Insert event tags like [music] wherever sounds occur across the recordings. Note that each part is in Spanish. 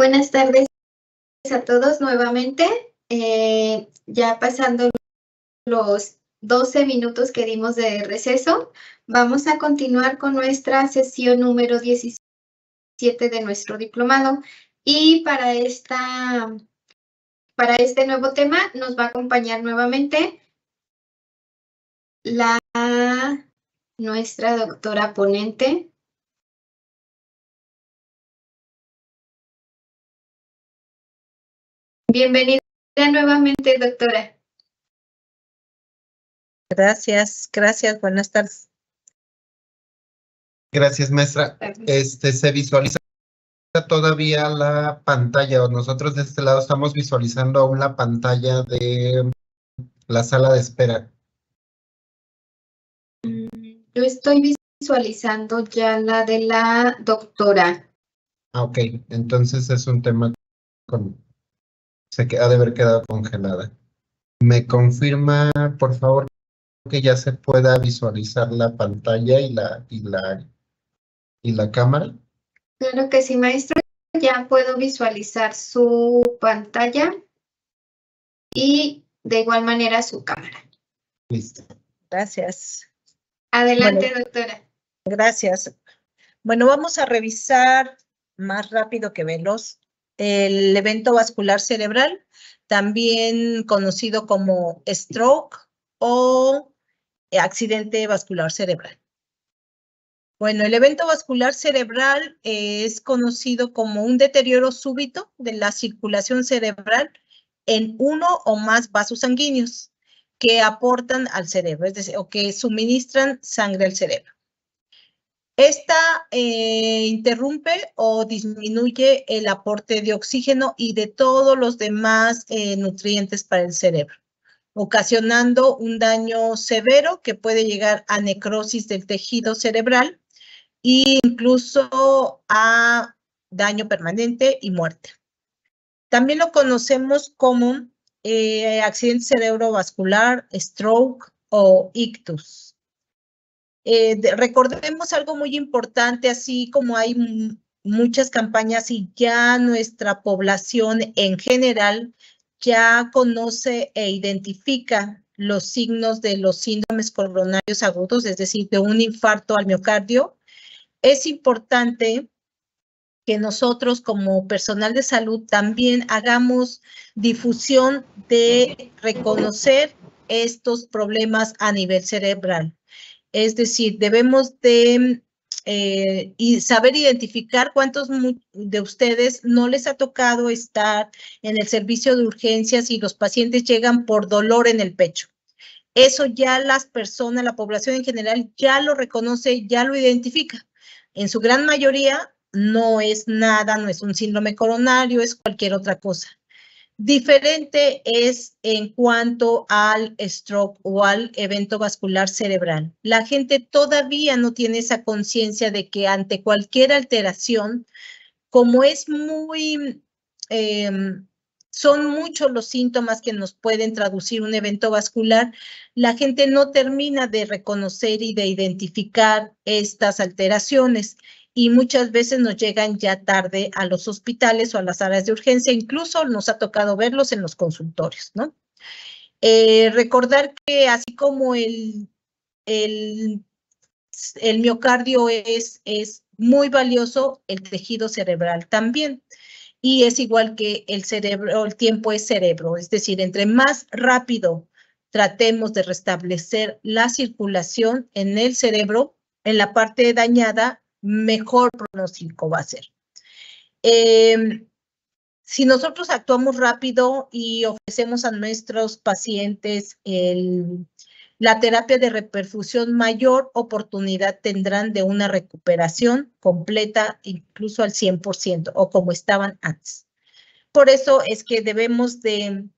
Buenas tardes a todos nuevamente. Eh, ya pasando los 12 minutos que dimos de receso, vamos a continuar con nuestra sesión número 17 de nuestro diplomado. Y para, esta, para este nuevo tema nos va a acompañar nuevamente la nuestra doctora ponente, Bienvenida nuevamente, doctora. Gracias, gracias, buenas tardes. Gracias, maestra. Este, se visualiza todavía la pantalla, o nosotros de este lado estamos visualizando aún la pantalla de la sala de espera. Mm, yo estoy visualizando ya la de la doctora. Ah, ok, entonces es un tema con se ha de haber quedado congelada. ¿Me confirma, por favor, que ya se pueda visualizar la pantalla y la, y la, y la cámara? Claro que sí, maestro. Ya puedo visualizar su pantalla y de igual manera su cámara. Listo. Gracias. Adelante, doctora. Gracias. Bueno, vamos a revisar más rápido que veloz el evento vascular cerebral, también conocido como stroke o accidente vascular cerebral. Bueno, el evento vascular cerebral es conocido como un deterioro súbito de la circulación cerebral en uno o más vasos sanguíneos que aportan al cerebro, es decir, o que suministran sangre al cerebro. Esta eh, interrumpe o disminuye el aporte de oxígeno y de todos los demás eh, nutrientes para el cerebro, ocasionando un daño severo que puede llegar a necrosis del tejido cerebral e incluso a daño permanente y muerte. También lo conocemos como eh, accidente cerebrovascular, stroke o ictus. Eh, recordemos algo muy importante, así como hay muchas campañas y ya nuestra población en general ya conoce e identifica los signos de los síndromes coronarios agudos, es decir, de un infarto al miocardio, es importante que nosotros como personal de salud también hagamos difusión de reconocer estos problemas a nivel cerebral. Es decir, debemos de eh, y saber identificar cuántos de ustedes no les ha tocado estar en el servicio de urgencias y los pacientes llegan por dolor en el pecho. Eso ya las personas, la población en general ya lo reconoce, ya lo identifica. En su gran mayoría no es nada, no es un síndrome coronario, es cualquier otra cosa. Diferente es en cuanto al stroke o al evento vascular cerebral. La gente todavía no tiene esa conciencia de que ante cualquier alteración, como es muy, em, son muchos los síntomas que nos pueden traducir un evento vascular, la gente no termina de reconocer y de identificar estas alteraciones y muchas veces nos llegan ya tarde a los hospitales o a las áreas de urgencia, incluso nos ha tocado verlos en los consultorios, ¿no? Eh, recordar que así como el, el, el miocardio es, es muy valioso, el tejido cerebral también. Y es igual que el cerebro, el tiempo es cerebro, es decir, entre más rápido tratemos de restablecer la circulación en el cerebro, en la parte dañada, mejor pronóstico va a ser. Em, si nosotros actuamos rápido y ofrecemos a nuestros pacientes la terapia de reperfusión, mayor oportunidad tendrán de una recuperación completa, incluso al 100% o como estaban antes. Por eso es que debemos de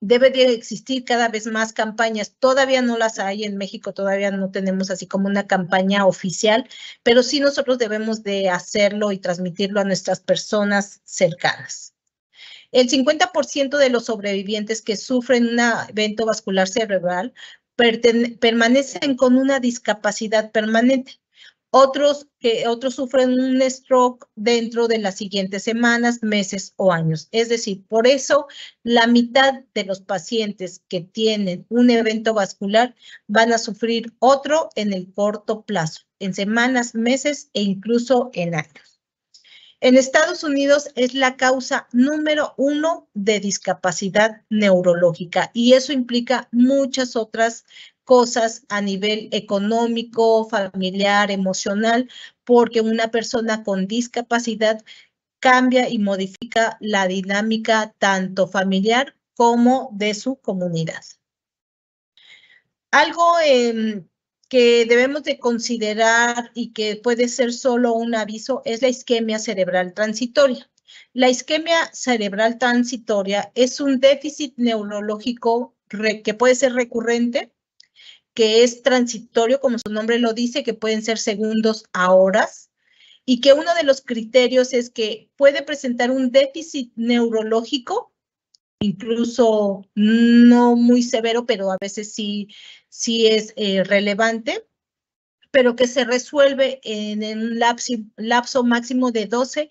debe de existir cada vez más campañas. Todavía no las hay en México, todavía no tenemos así como una campaña oficial, pero sí nosotros debemos de hacerlo y transmitirlo a nuestras personas cercanas. El 50% de los sobrevivientes que sufren un evento vascular cerebral permanecen con una discapacidad permanente. Otros, otros sufren un stroke dentro de las siguientes semanas, meses o años. Es decir, por eso la mitad de los pacientes que tienen un evento vascular van a sufrir otro en el corto plazo, en semanas, meses e incluso en años. En Estados Unidos es la causa número uno de discapacidad neurológica y eso implica muchas otras cosas a nivel económico, familiar, emocional, porque una persona con discapacidad cambia y modifica la dinámica tanto familiar como de su comunidad. Algo em, que debemos de considerar y que puede ser solo un aviso es la isquemia cerebral transitoria. La isquemia cerebral transitoria es un déficit neurológico que puede ser recurrente que es transitorio, como su nombre lo dice, que pueden ser segundos a horas, y que uno de los criterios es que puede presentar un déficit neurológico, incluso no muy severo, pero a veces sí, sí es eh, relevante, pero que se resuelve en un lapso, lapso máximo de 12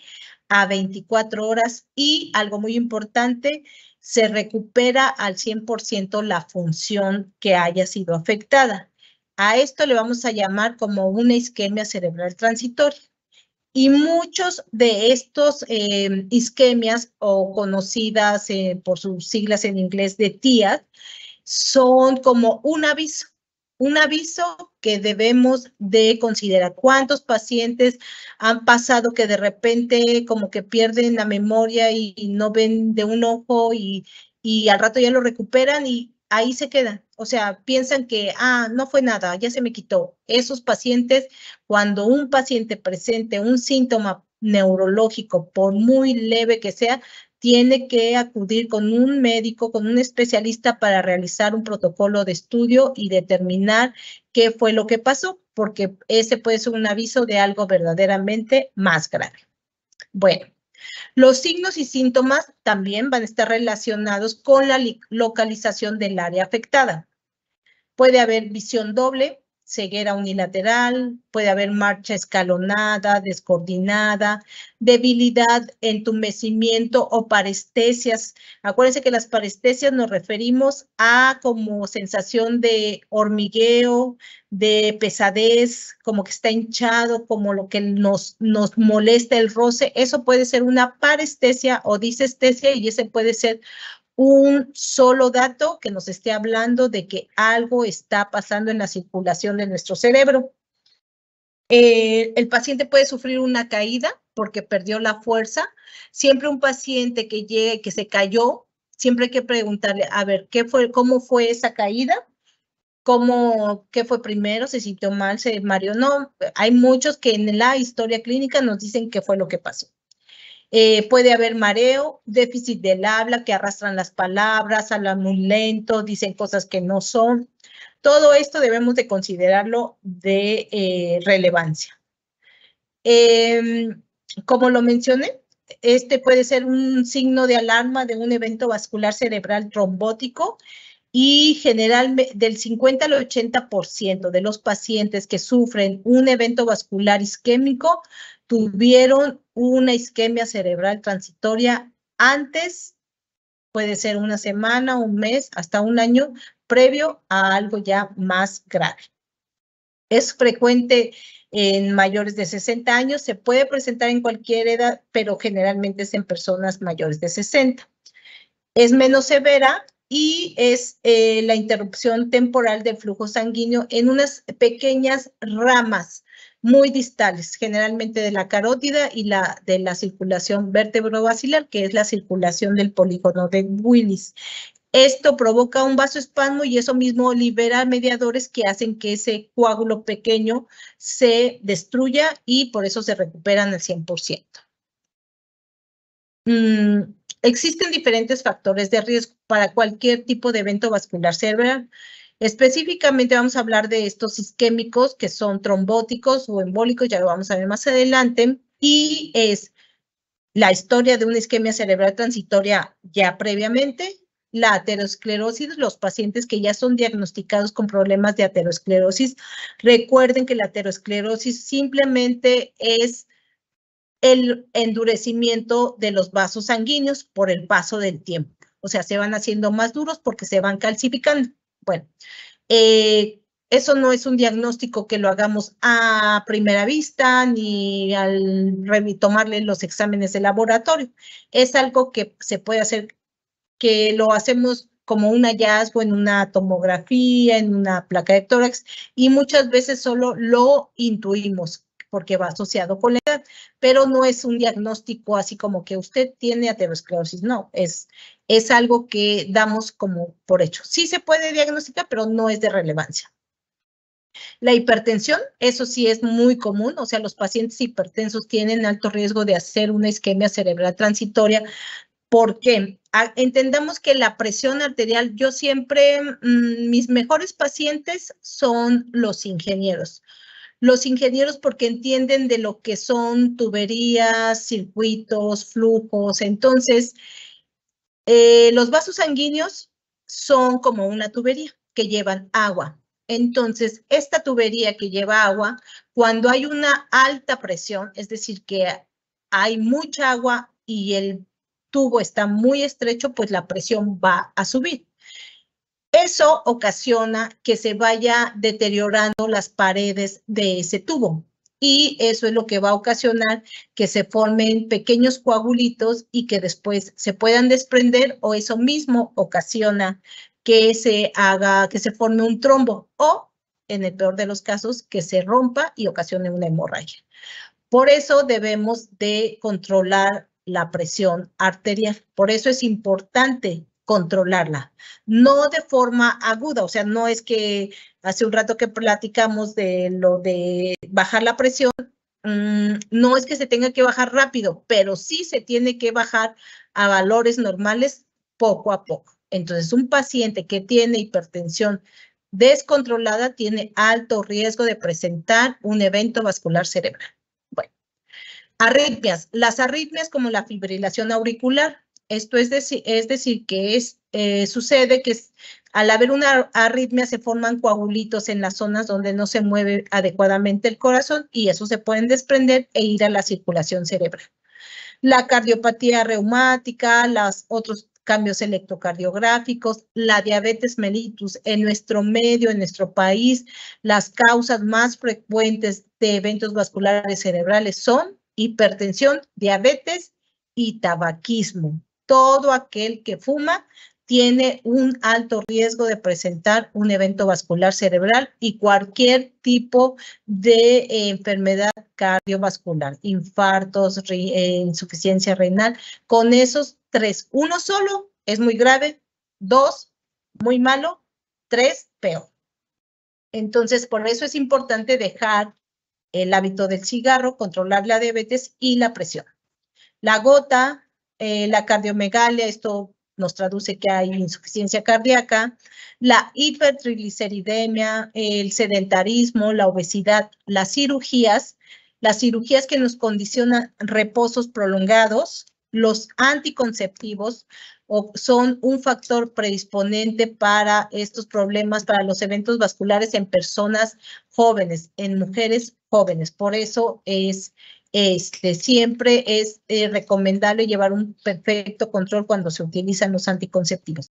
a 24 horas. Y algo muy importante, se recupera al 100% la función que haya sido afectada. A esto le vamos a llamar como una isquemia cerebral transitoria. Y muchos de estos eh, isquemias o conocidas eh, por sus siglas en inglés de TIAD son como un aviso un aviso que debemos de considerar. ¿Cuántos pacientes han pasado que de repente como que pierden la memoria y, no ven de un ojo y, y al rato ya lo recuperan y ahí se quedan? O sea, piensan que, ah, no fue nada, ya se me quitó. Esos pacientes, cuando un paciente presente un síntoma neurológico, por muy leve que sea, tiene que acudir con un médico, con un especialista para realizar un protocolo de estudio y determinar qué fue lo que pasó, porque ese puede ser un aviso de algo verdaderamente más grave. Bueno, los signos y síntomas también van a estar relacionados con la localización del área afectada. Puede haber visión doble, ceguera unilateral, puede haber marcha escalonada, descoordinada, debilidad, entumecimiento o parestesias. Acuérdense que las parestesias nos referimos a como sensación de hormigueo, de pesadez, como que está hinchado, como lo que nos, nos molesta el roce. Eso puede ser una parestesia o disestesia y ese puede ser un solo dato que nos esté hablando de que algo está pasando en la circulación de nuestro cerebro. Eh, el paciente puede sufrir una caída porque perdió la fuerza. Siempre un paciente que llegue, que se cayó, siempre hay que preguntarle, a ver, ¿qué fue, cómo fue esa caída? ¿Cómo, qué fue primero? ¿Se sintió mal? ¿Se mareó? No, hay muchos que en la historia clínica nos dicen qué fue lo que pasó. Eh, puede haber mareo, déficit del habla, que arrastran las palabras, hablan muy lento, dicen cosas que no son. Todo esto debemos de considerarlo de eh, relevancia. Em, como lo mencioné, este puede ser un signo de alarma de un evento vascular cerebral trombótico y generalmente del 50 al 80% de los pacientes que sufren un evento vascular isquémico tuvieron una isquemia cerebral transitoria antes, puede ser una semana, un mes, hasta un año previo a algo ya más grave. Es frecuente en mayores de 60 años, se puede presentar en cualquier edad, pero generalmente es en personas mayores de 60. Es menos severa y es eh, la interrupción temporal del flujo sanguíneo en unas pequeñas ramas muy distales, generalmente de la carótida y la de la circulación vértebro-basilar, que es la circulación del polígono de Willis. Esto provoca un vasoespasmo y eso mismo libera mediadores que hacen que ese coágulo pequeño se destruya y por eso se recuperan al 100%. Mm, existen diferentes factores de riesgo para cualquier tipo de evento vascular cerebral. Específicamente vamos a hablar de estos isquémicos que son trombóticos o embólicos, ya lo vamos a ver más adelante, y es la historia de una isquemia cerebral transitoria ya previamente, la aterosclerosis, los pacientes que ya son diagnosticados con problemas de aterosclerosis, recuerden que la aterosclerosis simplemente es el endurecimiento de los vasos sanguíneos por el paso del tiempo. O sea, se van haciendo más duros porque se van calcificando. Bueno, eh, eso no es un diagnóstico que lo hagamos a primera vista ni al tomarle los exámenes de laboratorio. Es algo que se puede hacer, que lo hacemos como un hallazgo en una tomografía, en una placa de tórax, y muchas veces solo lo intuimos porque va asociado con la edad, pero no es un diagnóstico así como que usted tiene aterosclerosis, no, es, es algo que damos como por hecho. Sí se puede diagnosticar, pero no es de relevancia. La hipertensión, eso sí es muy común, o sea, los pacientes hipertensos tienen alto riesgo de hacer una isquemia cerebral transitoria porque ah, entendamos que la presión arterial, yo siempre, mm, mis mejores pacientes son los ingenieros. Los ingenieros porque entienden de lo que son tuberías, circuitos, flujos. Entonces, eh, los vasos sanguíneos son como una tubería que llevan agua. Entonces, esta tubería que lleva agua, cuando hay una alta presión, es decir, que hay mucha agua y el tubo está muy estrecho, pues la presión va a subir. Eso ocasiona que se vaya deteriorando las paredes de ese tubo y eso es lo que va a ocasionar que se formen pequeños coagulitos y que después se puedan desprender o eso mismo ocasiona que se haga, que se forme un trombo o, en el peor de los casos, que se rompa y ocasione una hemorragia. Por eso debemos de controlar la presión arterial. Por eso es importante controlarla, no de forma aguda, o sea, no es que hace un rato que platicamos de lo de bajar la presión, mm, no es que se tenga que bajar rápido, pero sí se tiene que bajar a valores normales poco a poco. Entonces, un paciente que tiene hipertensión descontrolada tiene alto riesgo de presentar un evento vascular cerebral. Bueno, arritmias. Las arritmias como la fibrilación auricular. Esto es decir, es decir que es, eh, sucede que al haber una arritmia se forman coagulitos en las zonas donde no se mueve adecuadamente el corazón y eso se pueden desprender e ir a la circulación cerebral. La cardiopatía reumática, las otros cambios electrocardiográficos, la diabetes mellitus en nuestro medio, en nuestro país, las causas más frecuentes de eventos vasculares cerebrales son hipertensión, diabetes y tabaquismo. Todo aquel que fuma tiene un alto riesgo de presentar un evento vascular cerebral y cualquier tipo de eh, enfermedad cardiovascular, infartos, eh, insuficiencia renal. Con esos tres, uno solo es muy grave, dos, muy malo, tres, peor. Entonces, por eso es importante dejar el hábito del cigarro, controlar la diabetes y la presión. La gota, eh, la cardiomegalia, esto nos traduce que hay insuficiencia cardíaca, la hipertrigliceridemia, el sedentarismo, la obesidad, las cirugías, las cirugías que nos condicionan reposos prolongados, los anticonceptivos son un factor predisponente para estos problemas, para los eventos vasculares en personas jóvenes, en mujeres jóvenes. Por eso es este, siempre es eh, recomendable llevar un perfecto control cuando se utilizan los anticonceptivos.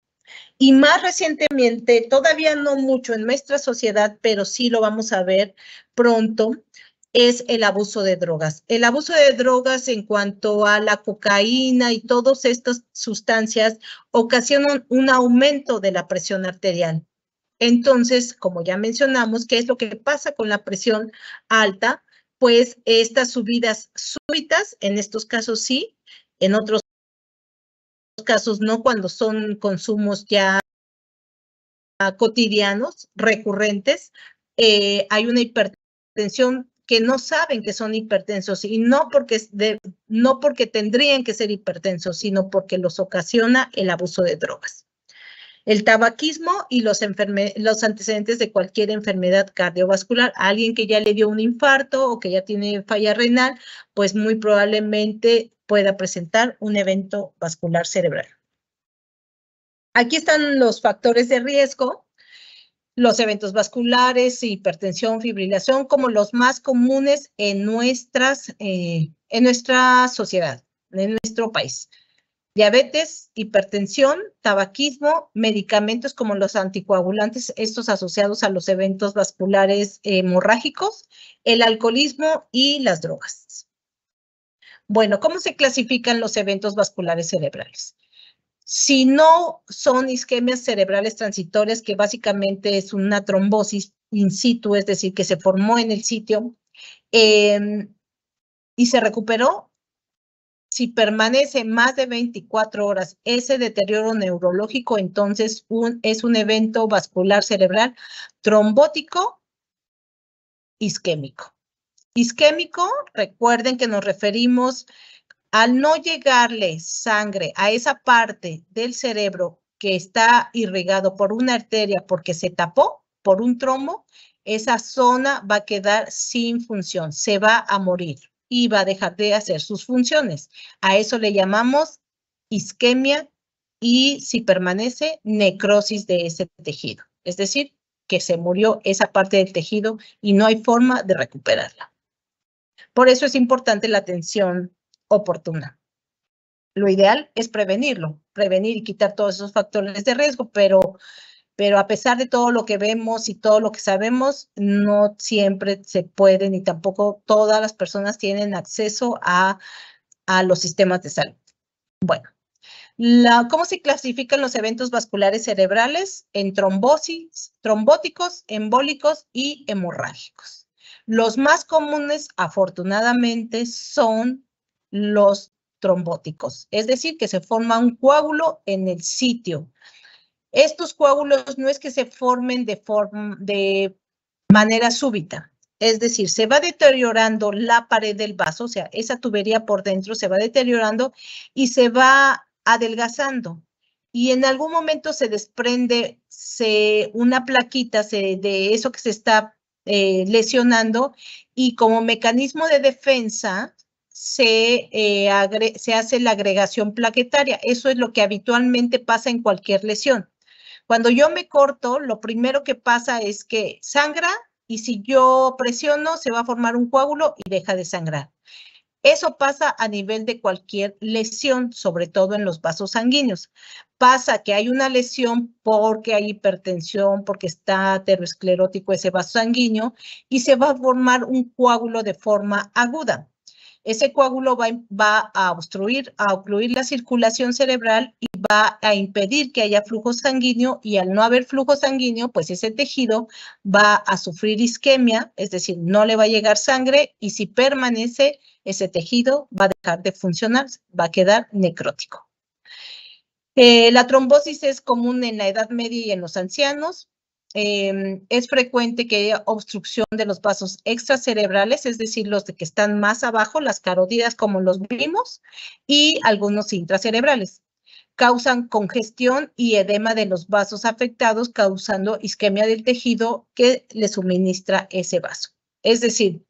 Y más recientemente, todavía no mucho en nuestra sociedad, pero sí lo vamos a ver pronto, es el abuso de drogas. El abuso de drogas en cuanto a la cocaína y todas estas sustancias ocasionan un aumento de la presión arterial. Entonces, como ya mencionamos, ¿qué es lo que pasa con la presión alta? Pues estas subidas súbitas, en estos casos sí, en otros casos no, cuando son consumos ya cotidianos, recurrentes, eh, hay una hipertensión que no saben que son hipertensos y no porque, no porque tendrían que ser hipertensos, sino porque los ocasiona el abuso de drogas el tabaquismo y los, antecedentes de cualquier enfermedad cardiovascular. alguien que ya le dio un infarto o que ya tiene falla renal, pues muy probablemente pueda presentar un evento vascular cerebral. Aquí están los factores de riesgo, los eventos vasculares, hipertensión, fibrilación, como los más comunes en, nuestras, eh, en nuestra sociedad, en nuestro país. Diabetes, hipertensión, tabaquismo, medicamentos como los anticoagulantes, estos asociados a los eventos vasculares hemorrágicos, el alcoholismo y las drogas. Bueno, ¿cómo se clasifican los eventos vasculares cerebrales? Si no son isquemias cerebrales transitorias, que básicamente es una trombosis in situ, es decir, que se formó en el sitio em, y se recuperó, si permanece más de 24 horas ese deterioro neurológico, entonces es un evento vascular cerebral trombótico isquémico. Isquémico, recuerden que nos referimos al no llegarle sangre a esa parte del cerebro que está irrigado por una arteria porque se tapó por un trombo, esa zona va a quedar sin función, se va a morir y va a dejar de hacer sus funciones. A eso le llamamos isquemia y si permanece, necrosis de ese tejido. Es decir, que se murió esa parte del tejido y no hay forma de recuperarla. Por eso es importante la atención oportuna. Lo ideal es prevenirlo, prevenir y quitar todos esos factores de riesgo, pero pero a pesar de todo lo que vemos y todo lo que sabemos, no siempre se puede ni tampoco todas las personas tienen acceso a, a los sistemas de salud. Bueno, la, ¿cómo se clasifican los eventos vasculares cerebrales? En trombosis, trombóticos, embólicos y hemorrágicos. Los más comunes, afortunadamente, son los trombóticos, es decir, que se forma un coágulo en el sitio estos coágulos no es que se formen de, forma, de manera súbita, es decir, se va deteriorando la pared del vaso, o sea, esa tubería por dentro se va deteriorando y se va adelgazando. Y en algún momento se desprende una plaquita de eso que se está eh, lesionando y como mecanismo de defensa eh, se hace la agregación plaquetaria. Eso es lo que habitualmente pasa en cualquier lesión. Cuando yo me corto, lo primero que pasa es que sangra y si yo presiono, se va a formar un coágulo y deja de sangrar. Eso pasa a nivel de cualquier lesión, sobre todo en los vasos sanguíneos. Pasa que hay una lesión porque hay hipertensión, porque está aterosclerótico ese vaso sanguíneo y se va a formar un coágulo de forma aguda ese coágulo va, a obstruir, a ocluir la circulación cerebral y va a impedir que haya flujo sanguíneo y al no haber flujo sanguíneo, pues ese tejido va a sufrir isquemia, es decir, no le va a llegar sangre y si permanece ese tejido va a dejar de funcionar, va a quedar necrótico. Eh, la trombosis es común en la edad media y en los ancianos. Em, es frecuente que haya obstrucción de los vasos extracerebrales, es decir, los de que están más abajo, las carotidas como los vimos, y algunos intracerebrales. Causan congestión y edema de los vasos afectados, causando isquemia del tejido que le suministra ese vaso. Es decir,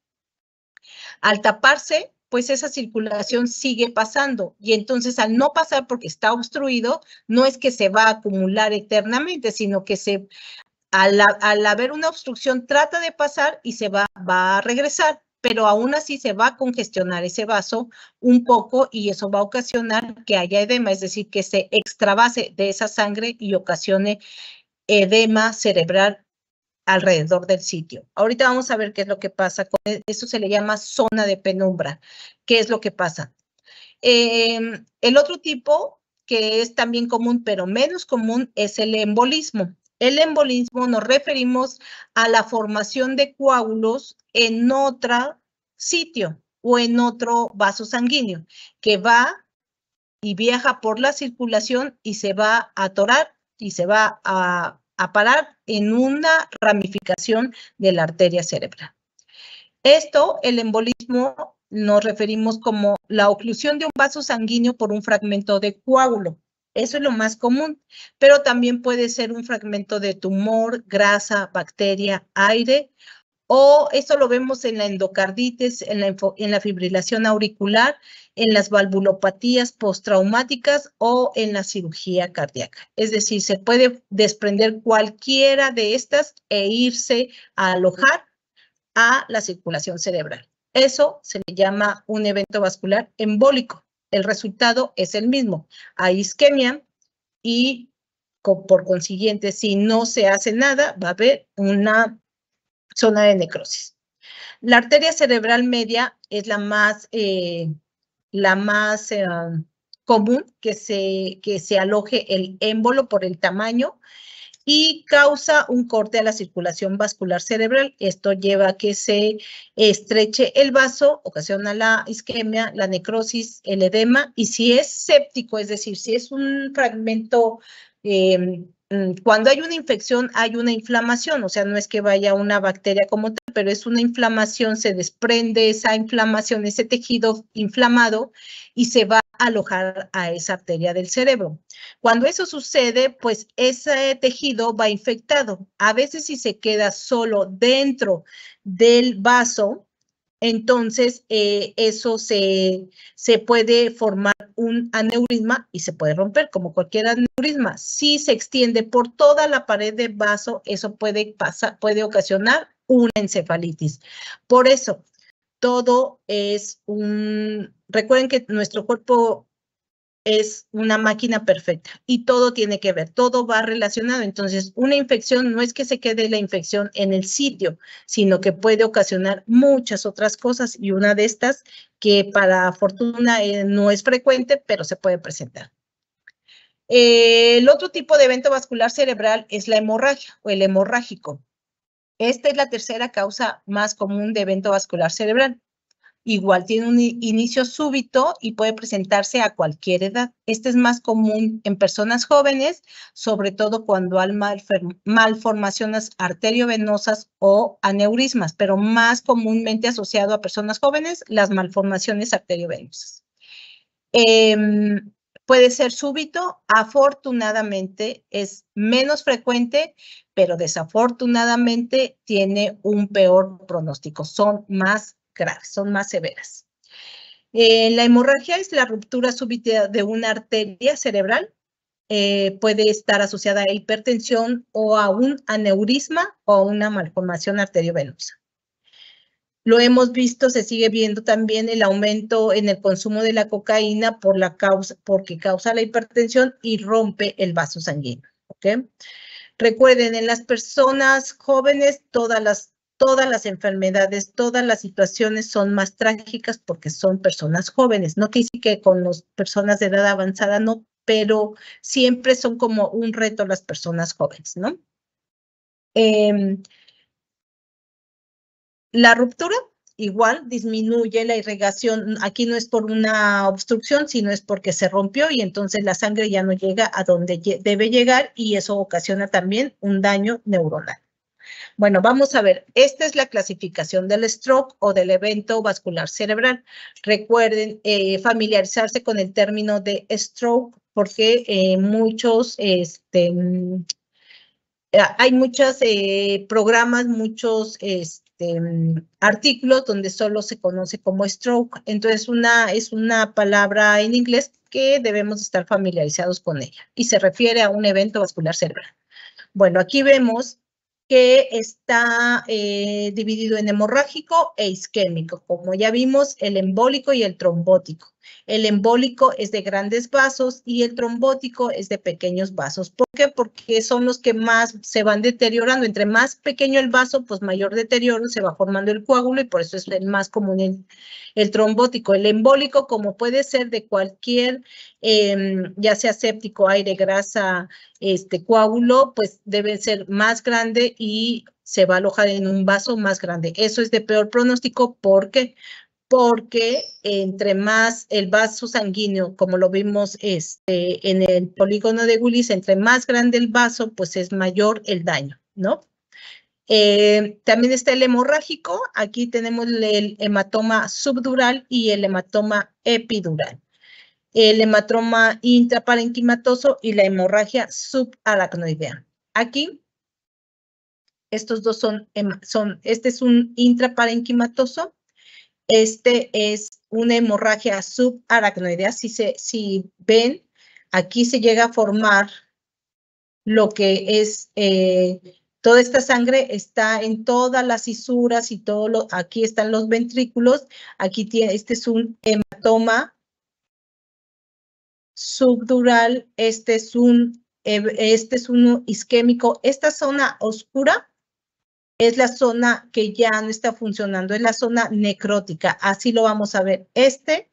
al taparse, pues esa circulación sigue pasando y entonces al no pasar porque está obstruido, no es que se va a acumular eternamente, sino que se al, haber una obstrucción, trata de pasar y se va, va a regresar, pero aún así se va a congestionar ese vaso un poco y eso va a ocasionar que haya edema, es decir, que se extravase de esa sangre y ocasione edema cerebral alrededor del sitio. Ahorita vamos a ver qué es lo que pasa. Con e, eso se le llama zona de penumbra. ¿Qué es lo que pasa? Em, el otro tipo que es también común, pero menos común, es el embolismo. El embolismo nos referimos a la formación de coágulos en otro sitio o en otro vaso sanguíneo que va y viaja por la circulación y se va a atorar y se va a, parar en una ramificación de la arteria cerebral. Esto, el embolismo, nos referimos como la oclusión de un vaso sanguíneo por un fragmento de coágulo. Eso es lo más común, pero también puede ser un fragmento de tumor, grasa, bacteria, aire o esto lo vemos en la endocarditis, en la, en la fibrilación auricular, en las valvulopatías postraumáticas o en la cirugía cardíaca. Es decir, se puede desprender cualquiera de estas e irse a alojar a la circulación cerebral. Eso se le llama un evento vascular embólico. El resultado es el mismo. Hay isquemia y por consiguiente, si no se hace nada, va a haber una zona de necrosis. La arteria cerebral media es la más, eh, la más eh, común que se, que se aloje el émbolo por el tamaño y causa un corte a la circulación vascular cerebral. Esto lleva a que se estreche el vaso, ocasiona la isquemia, la necrosis, el edema, y si es séptico, es decir, si es un fragmento Mm, cuando hay una infección hay una inflamación, o sea, no es que vaya una bacteria como tal, pero es una inflamación, se desprende esa inflamación, ese tejido inflamado y se va a alojar a esa arteria del cerebro. Cuando eso sucede, pues ese tejido va infectado. A veces si se queda solo dentro del vaso, entonces eh, eso se, se puede formar un aneurisma y se puede romper como cualquier aneurisma. Si se extiende por toda la pared del vaso, eso puede, pasar, puede ocasionar una encefalitis. Por eso, todo es un... Recuerden que nuestro cuerpo es una máquina perfecta y todo tiene que ver, todo va relacionado. Entonces, una infección no es que se quede la infección en el sitio, sino que puede ocasionar muchas otras cosas y una de estas que para fortuna eh, no es frecuente, pero se puede presentar. el otro tipo de evento vascular cerebral es la hemorragia o el hemorrágico. Esta es la tercera causa más común de evento vascular cerebral. Igual tiene un inicio súbito y puede presentarse a cualquier edad. Este es más común en personas jóvenes, sobre todo cuando hay malformaciones arteriovenosas o aneurismas, pero más comúnmente asociado a personas jóvenes, las malformaciones arteriovenosas. Em, puede ser súbito, afortunadamente es menos frecuente, pero desafortunadamente tiene un peor pronóstico, son más graves, son más severas. Eh, la hemorragia es la ruptura súbita de una arteria cerebral. Eh, puede estar asociada a hipertensión o a un aneurisma o a una malformación arteriovenosa. Lo hemos visto, se sigue viendo también el aumento en el consumo de la cocaína por la causa, porque causa la hipertensión y rompe el vaso sanguíneo. Recuerden, en las personas jóvenes, todas las todas las enfermedades, todas las situaciones son más trágicas porque son personas jóvenes. No quiere decir que con las personas de edad avanzada no, pero siempre son como un reto las personas jóvenes, ¿no? Em, la ruptura igual disminuye la irrigación. Aquí no es por una obstrucción, sino es porque se rompió y entonces la sangre ya no llega a donde debe llegar y eso ocasiona también un daño neuronal. Bueno, vamos a ver, esta es la clasificación del stroke o del evento vascular cerebral. Recuerden eh, familiarizarse con el término de stroke porque eh, muchos, este, hay muchos eh, programas, muchos este, artículos donde solo se conoce como stroke. Entonces, una, es una palabra en inglés que debemos estar familiarizados con ella y se refiere a un evento vascular cerebral. Bueno, aquí vemos que está eh, dividido en hemorrágico e isquémico. Como ya vimos, el embólico y el trombótico. El embólico es de grandes vasos y el trombótico es de pequeños vasos. ¿Por qué? Porque son los que más se van deteriorando. Entre más pequeño el vaso, pues mayor deterioro, se va formando el coágulo y por eso es el más común el, trombótico. El embólico, como puede ser de cualquier, em, ya sea séptico, aire, grasa, este coágulo, pues debe ser más grande y se va a alojar en un vaso más grande. Eso es de peor pronóstico porque porque entre más el vaso sanguíneo, como lo vimos este, en el polígono de Willis, entre más grande el vaso, pues es mayor el daño, ¿no? Eh, también está el hemorrágico. Aquí tenemos el hematoma subdural y el hematoma epidural. El hematoma intraparenquimatoso y la hemorragia subaracnoidea. Aquí Estos dos son, son este es un intraparenquimatoso, este es una hemorragia subaracnoidea. Si, se, si ven, aquí se llega a formar lo que es eh, toda esta sangre está en todas las cisuras y todo lo, aquí están los ventrículos, aquí tiene, este es un hematoma subdural, este es un, este es uno isquémico, esta zona oscura es la zona que ya no está funcionando, es la zona necrótica, así lo vamos a ver. Este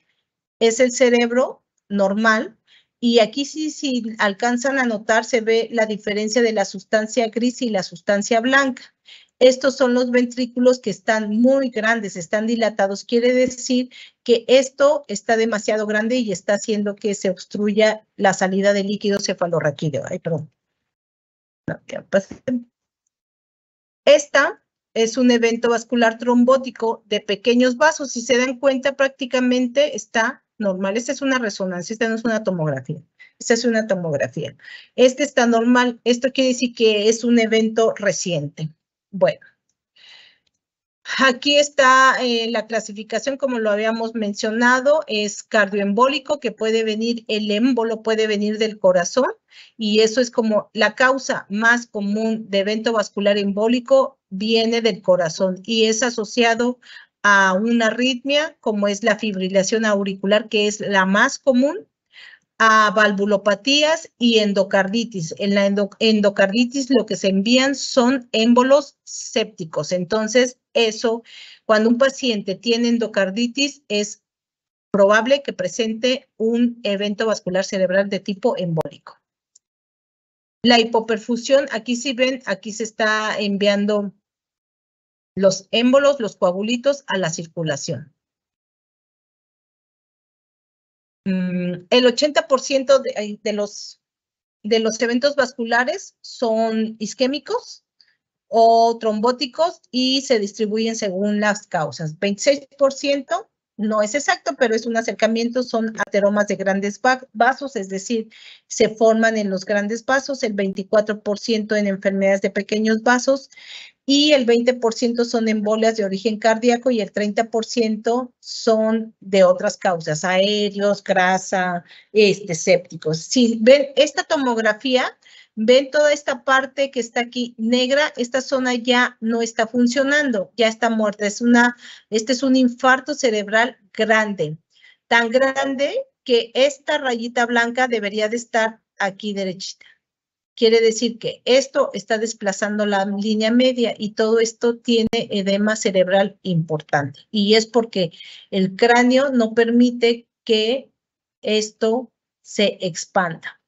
es el cerebro normal, y aquí sí, si alcanzan a notar, se ve la diferencia de la sustancia gris y la sustancia blanca. Estos son los ventrículos que están muy grandes, están dilatados. Quiere decir que esto está demasiado grande y está haciendo que se obstruya la salida de líquido cefalorraquídeo. Ay, perdón. Esta es un evento vascular trombótico de pequeños vasos. Si se dan cuenta, prácticamente está normal. Esta es una resonancia, esta no es una tomografía. Esta es una tomografía. Este está normal. Esto quiere decir que es un evento reciente. Bueno. Aquí está eh, la clasificación, como lo habíamos mencionado, es cardioembólico, que puede venir, el émbolo puede venir del corazón, y eso es como la causa más común de evento vascular embólico viene del corazón y es asociado a una arritmia, como es la fibrilación auricular, que es la más común, a valvulopatías y endocarditis. En la endocarditis lo que se envían son émbolos sépticos. Entonces, eso, cuando un paciente tiene endocarditis, es probable que presente un evento vascular cerebral de tipo embólico. La hipoperfusión, aquí sí ven, aquí se está enviando los émbolos, los coagulitos a la circulación. El 80% de, los, de los eventos vasculares son isquémicos o trombóticos y se distribuyen según las causas. 26% no es exacto, pero es un acercamiento, son ateromas de grandes vasos, es decir, se forman en los grandes vasos, el 24% en enfermedades de pequeños vasos y el 20% son embolias de origen cardíaco y el 30% son de otras causas, aéreos, grasa, este, sépticos. Si ven esta tomografía, ven toda esta parte que está aquí negra, esta zona ya no está funcionando, ya está muerta. Es una, este es un infarto cerebral grande, tan grande que esta rayita blanca debería de estar aquí derechita. Quiere decir que esto está desplazando la línea media y todo esto tiene edema cerebral importante. Y es porque el cráneo no permite que esto se expanda.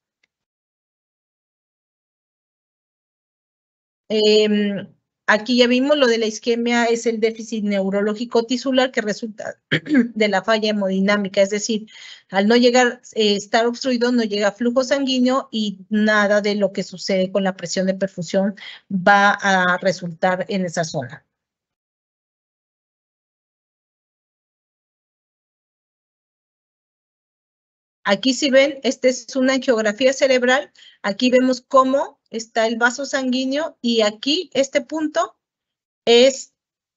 Em, Aquí ya vimos lo de la isquemia es el déficit neurológico tisular que resulta [clears throat] de la falla hemodinámica, es decir, al no llegar, eh, estar obstruido, no llega flujo sanguíneo y nada de lo que sucede con la presión de perfusión va a resultar en esa zona. Aquí si ven, esta es una angiografía cerebral. Aquí vemos cómo está el vaso sanguíneo y aquí este punto es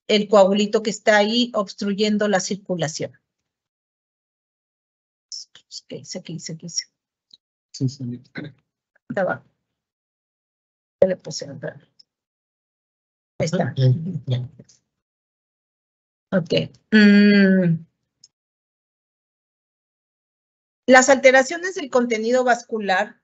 el coagulito que está ahí obstruyendo la circulación. ¿Qué hice? ¿Qué hice? ¿Qué hice? Sí, sí. Está le puse? Ahí está. Ok. Mm. Las alteraciones del contenido vascular,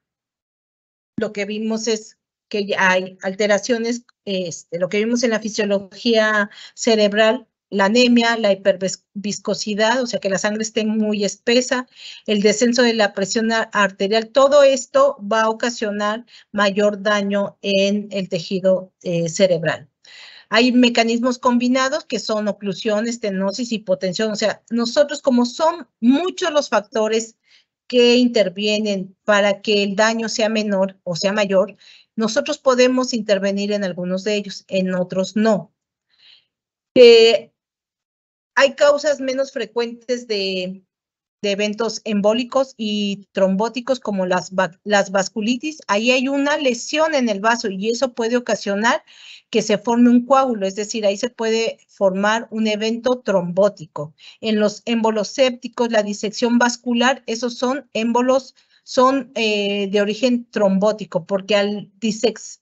lo que vimos es que hay alteraciones, este, lo que vimos en la fisiología cerebral, la anemia, la hiperviscosidad, o sea, que la sangre esté muy espesa, el descenso de la presión arterial, todo esto va a ocasionar mayor daño en el tejido eh, cerebral. Hay mecanismos combinados que son oclusión, estenosis, hipotensión. O sea, nosotros como son muchos los factores que intervienen para que el daño sea menor o sea mayor, nosotros podemos intervenir en algunos de ellos, en otros no. hay causas menos frecuentes de de eventos embólicos y trombóticos como las, las vasculitis, ahí hay una lesión en el vaso y eso puede ocasionar que se forme un coágulo, es decir, ahí se puede formar un evento trombótico. En los émbolos sépticos, la disección vascular, esos son émbolos son eh, de origen trombótico, porque al,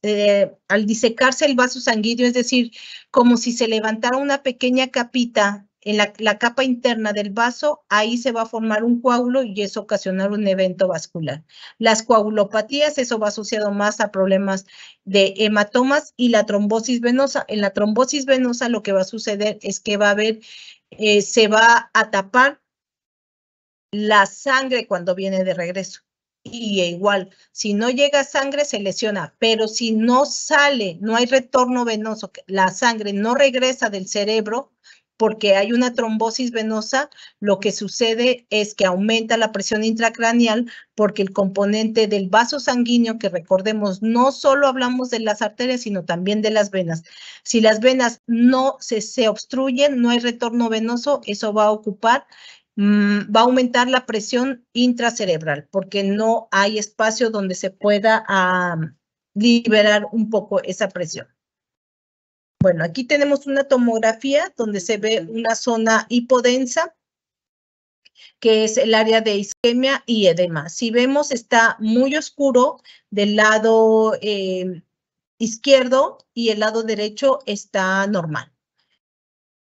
eh, al disecarse el vaso sanguíneo, es decir, como si se levantara una pequeña capita en la, capa interna del vaso, ahí se va a formar un coágulo y eso ocasionar un evento vascular. Las coagulopatías, eso va asociado más a problemas de hematomas y la trombosis venosa. En la trombosis venosa lo que va a suceder es que va a haber, eh, se va a tapar la sangre cuando viene de regreso. Y igual, si no llega sangre, se lesiona, pero si no sale, no hay retorno venoso, la sangre no regresa del cerebro, porque hay una trombosis venosa, lo que sucede es que aumenta la presión intracraneal porque el componente del vaso sanguíneo, que recordemos, no solo hablamos de las arterias, sino también de las venas. Si las venas no se, obstruyen, no hay retorno venoso, eso va a ocupar mm, va a aumentar la presión intracerebral porque no hay espacio donde se pueda ah, liberar un poco esa presión. Bueno, aquí tenemos una tomografía donde se ve una zona hipodensa, que es el área de isquemia y edema. Si vemos, está muy oscuro del lado eh, izquierdo y el lado derecho está normal.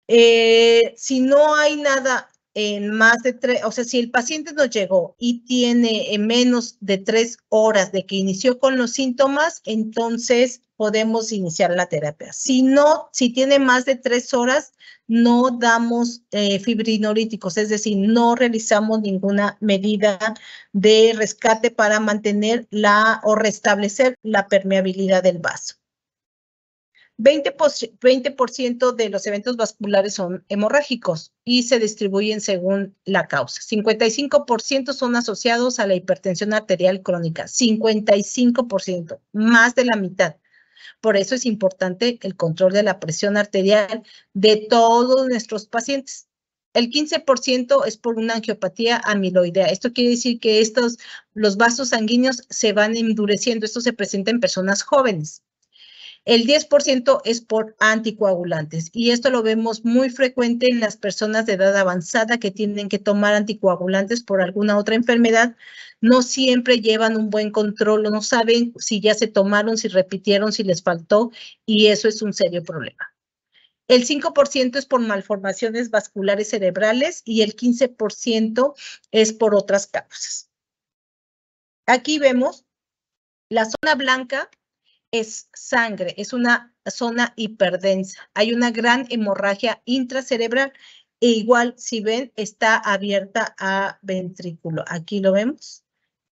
Eh, si no hay nada en más de tres, o sea, si el paciente nos llegó y tiene en menos de tres horas de que inició con los síntomas, entonces podemos iniciar la terapia. Si no, si tiene más de tres horas, no damos eh, fibrinolíticos, es decir, no realizamos ninguna medida de rescate para mantener la o restablecer la permeabilidad del vaso. 20%, de los eventos vasculares son hemorrágicos y se distribuyen según la causa. 55% son asociados a la hipertensión arterial crónica. 55%, más de la mitad. Por eso es importante el control de la presión arterial de todos nuestros pacientes. El 15% es por una angiopatía amiloidea. Esto quiere decir que estos, los vasos sanguíneos se van endureciendo. Esto se presenta en personas jóvenes. El 10% es por anticoagulantes y esto lo vemos muy frecuente en las personas de edad avanzada que tienen que tomar anticoagulantes por alguna otra enfermedad. No siempre llevan un buen control, no saben si ya se tomaron, si repitieron, si les faltó y eso es un serio problema. El 5% es por malformaciones vasculares cerebrales y el 15% es por otras causas. Aquí vemos la zona blanca es sangre, es una zona hiperdensa. Hay una gran hemorragia intracerebral e igual, si ven, está abierta a ventrículo. Aquí lo vemos.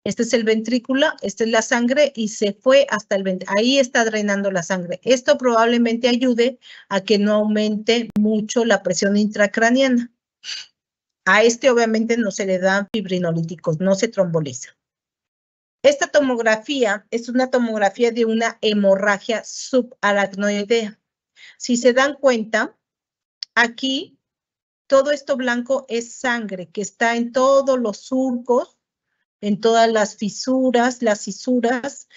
Este es el ventrículo, esta es la sangre y se fue hasta el ventrículo. Ahí está drenando la sangre. Esto probablemente ayude a que no aumente mucho la presión intracraniana. A este obviamente no se le dan fibrinolíticos, no se tromboliza. Esta tomografía es una tomografía de una hemorragia subaracnoidea. Si se dan cuenta, aquí todo esto blanco es sangre que está en todos los surcos, en todas las fisuras, las fisuras,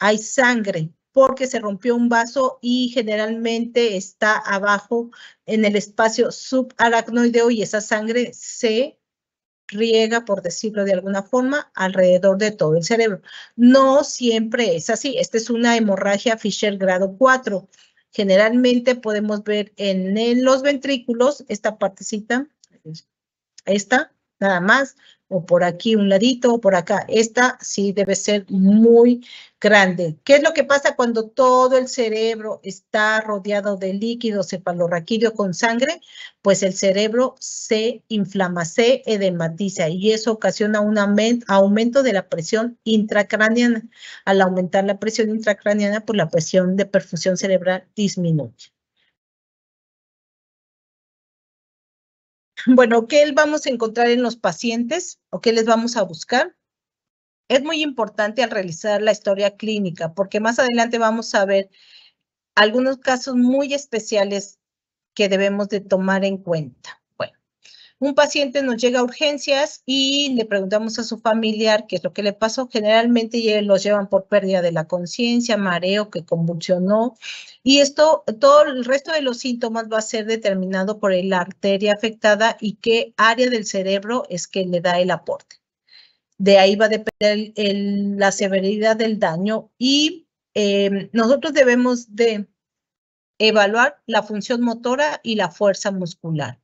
hay sangre porque se rompió un vaso y generalmente está abajo en el espacio subaracnoideo y esa sangre se riega, por decirlo de alguna forma, alrededor de todo el cerebro. No siempre es así. Esta es una hemorragia Fisher grado 4. Generalmente podemos ver en, los ventrículos esta partecita, esta, nada más, o por aquí un ladito, o por acá. Esta sí debe ser muy grande. ¿Qué es lo que pasa cuando todo el cerebro está rodeado de líquido cefalorraquídeo con sangre? Pues el cerebro se inflama, se edematiza y eso ocasiona un aumento de la presión intracraniana. Al aumentar la presión intracraniana, pues la presión de perfusión cerebral disminuye. Bueno, ¿qué vamos a encontrar en los pacientes o qué les vamos a buscar? Es muy importante al realizar la historia clínica porque más adelante vamos a ver algunos casos muy especiales que debemos de tomar en cuenta. Un paciente nos llega a urgencias y le preguntamos a su familiar qué es lo que le pasó. Generalmente los llevan por pérdida de la conciencia, mareo, que convulsionó. Y esto, todo el resto de los síntomas va a ser determinado por la arteria afectada y qué área del cerebro es que le da el aporte. De ahí va a depender la severidad del daño y em, nosotros debemos de evaluar la función motora y la fuerza muscular.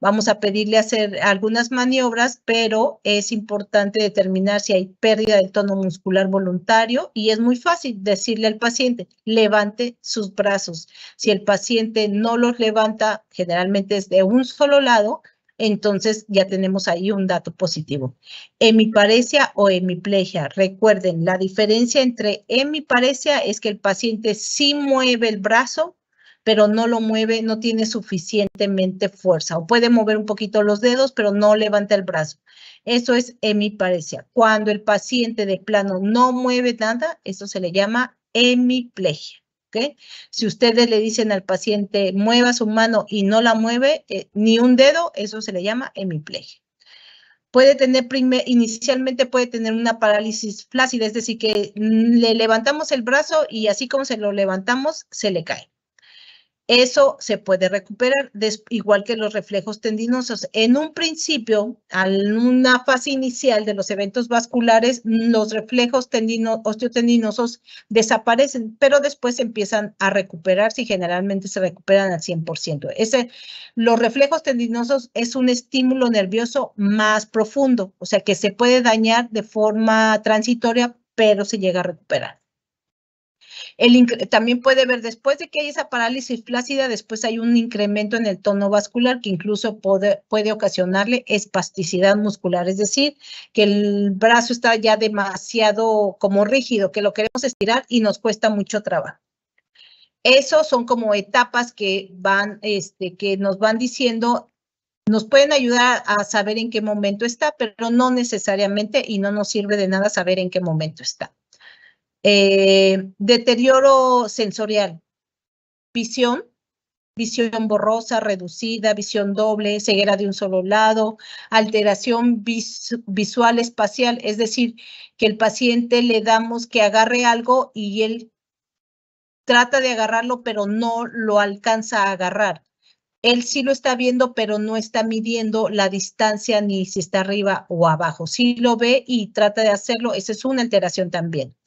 Vamos a pedirle hacer algunas maniobras, pero es importante determinar si hay pérdida del tono muscular voluntario y es muy fácil decirle al paciente, levante sus brazos. Si el paciente no los levanta, generalmente es de un solo lado, entonces ya tenemos ahí un dato positivo. Hemiparesia o hemiplegia. Recuerden, la diferencia entre hemiparesia es que el paciente sí mueve el brazo, pero no lo mueve, no tiene suficientemente fuerza o puede mover un poquito los dedos, pero no levanta el brazo. Eso es hemiparesia. Cuando el paciente de plano no mueve nada, eso se le llama hemiplegia. Si ustedes le dicen al paciente mueva su mano y no la mueve eh, ni un dedo, eso se le llama hemiplegia puede tener, inicialmente puede tener una parálisis flácida, es decir, que le levantamos el brazo y así como se lo levantamos, se le cae. Eso se puede recuperar, igual que los reflejos tendinosos. En un principio, en una fase inicial de los eventos vasculares, los reflejos osteotendinosos desaparecen, pero después empiezan a recuperarse y generalmente se recuperan al 100%. Ese, los reflejos tendinosos es un estímulo nervioso más profundo, o sea que se puede dañar de forma transitoria, pero se llega a recuperar también puede ver después de que hay esa parálisis flácida, después hay un incremento en el tono vascular que incluso puede, ocasionarle espasticidad muscular, es decir, que el brazo está ya demasiado como rígido, que lo queremos estirar y nos cuesta mucho trabajo. Esos son como etapas que van, este, que nos van diciendo nos pueden ayudar a saber en qué momento está, pero no necesariamente y no nos sirve de nada saber en qué momento está. Eh, deterioro sensorial, visión, visión borrosa, reducida, visión doble, ceguera de un solo lado, alteración visual espacial, es decir, que el paciente le damos que agarre algo y él trata de agarrarlo, pero no lo alcanza a agarrar. Él sí lo está viendo, pero no está midiendo la distancia ni si está arriba o abajo. Sí lo ve y trata de hacerlo, esa es una alteración también.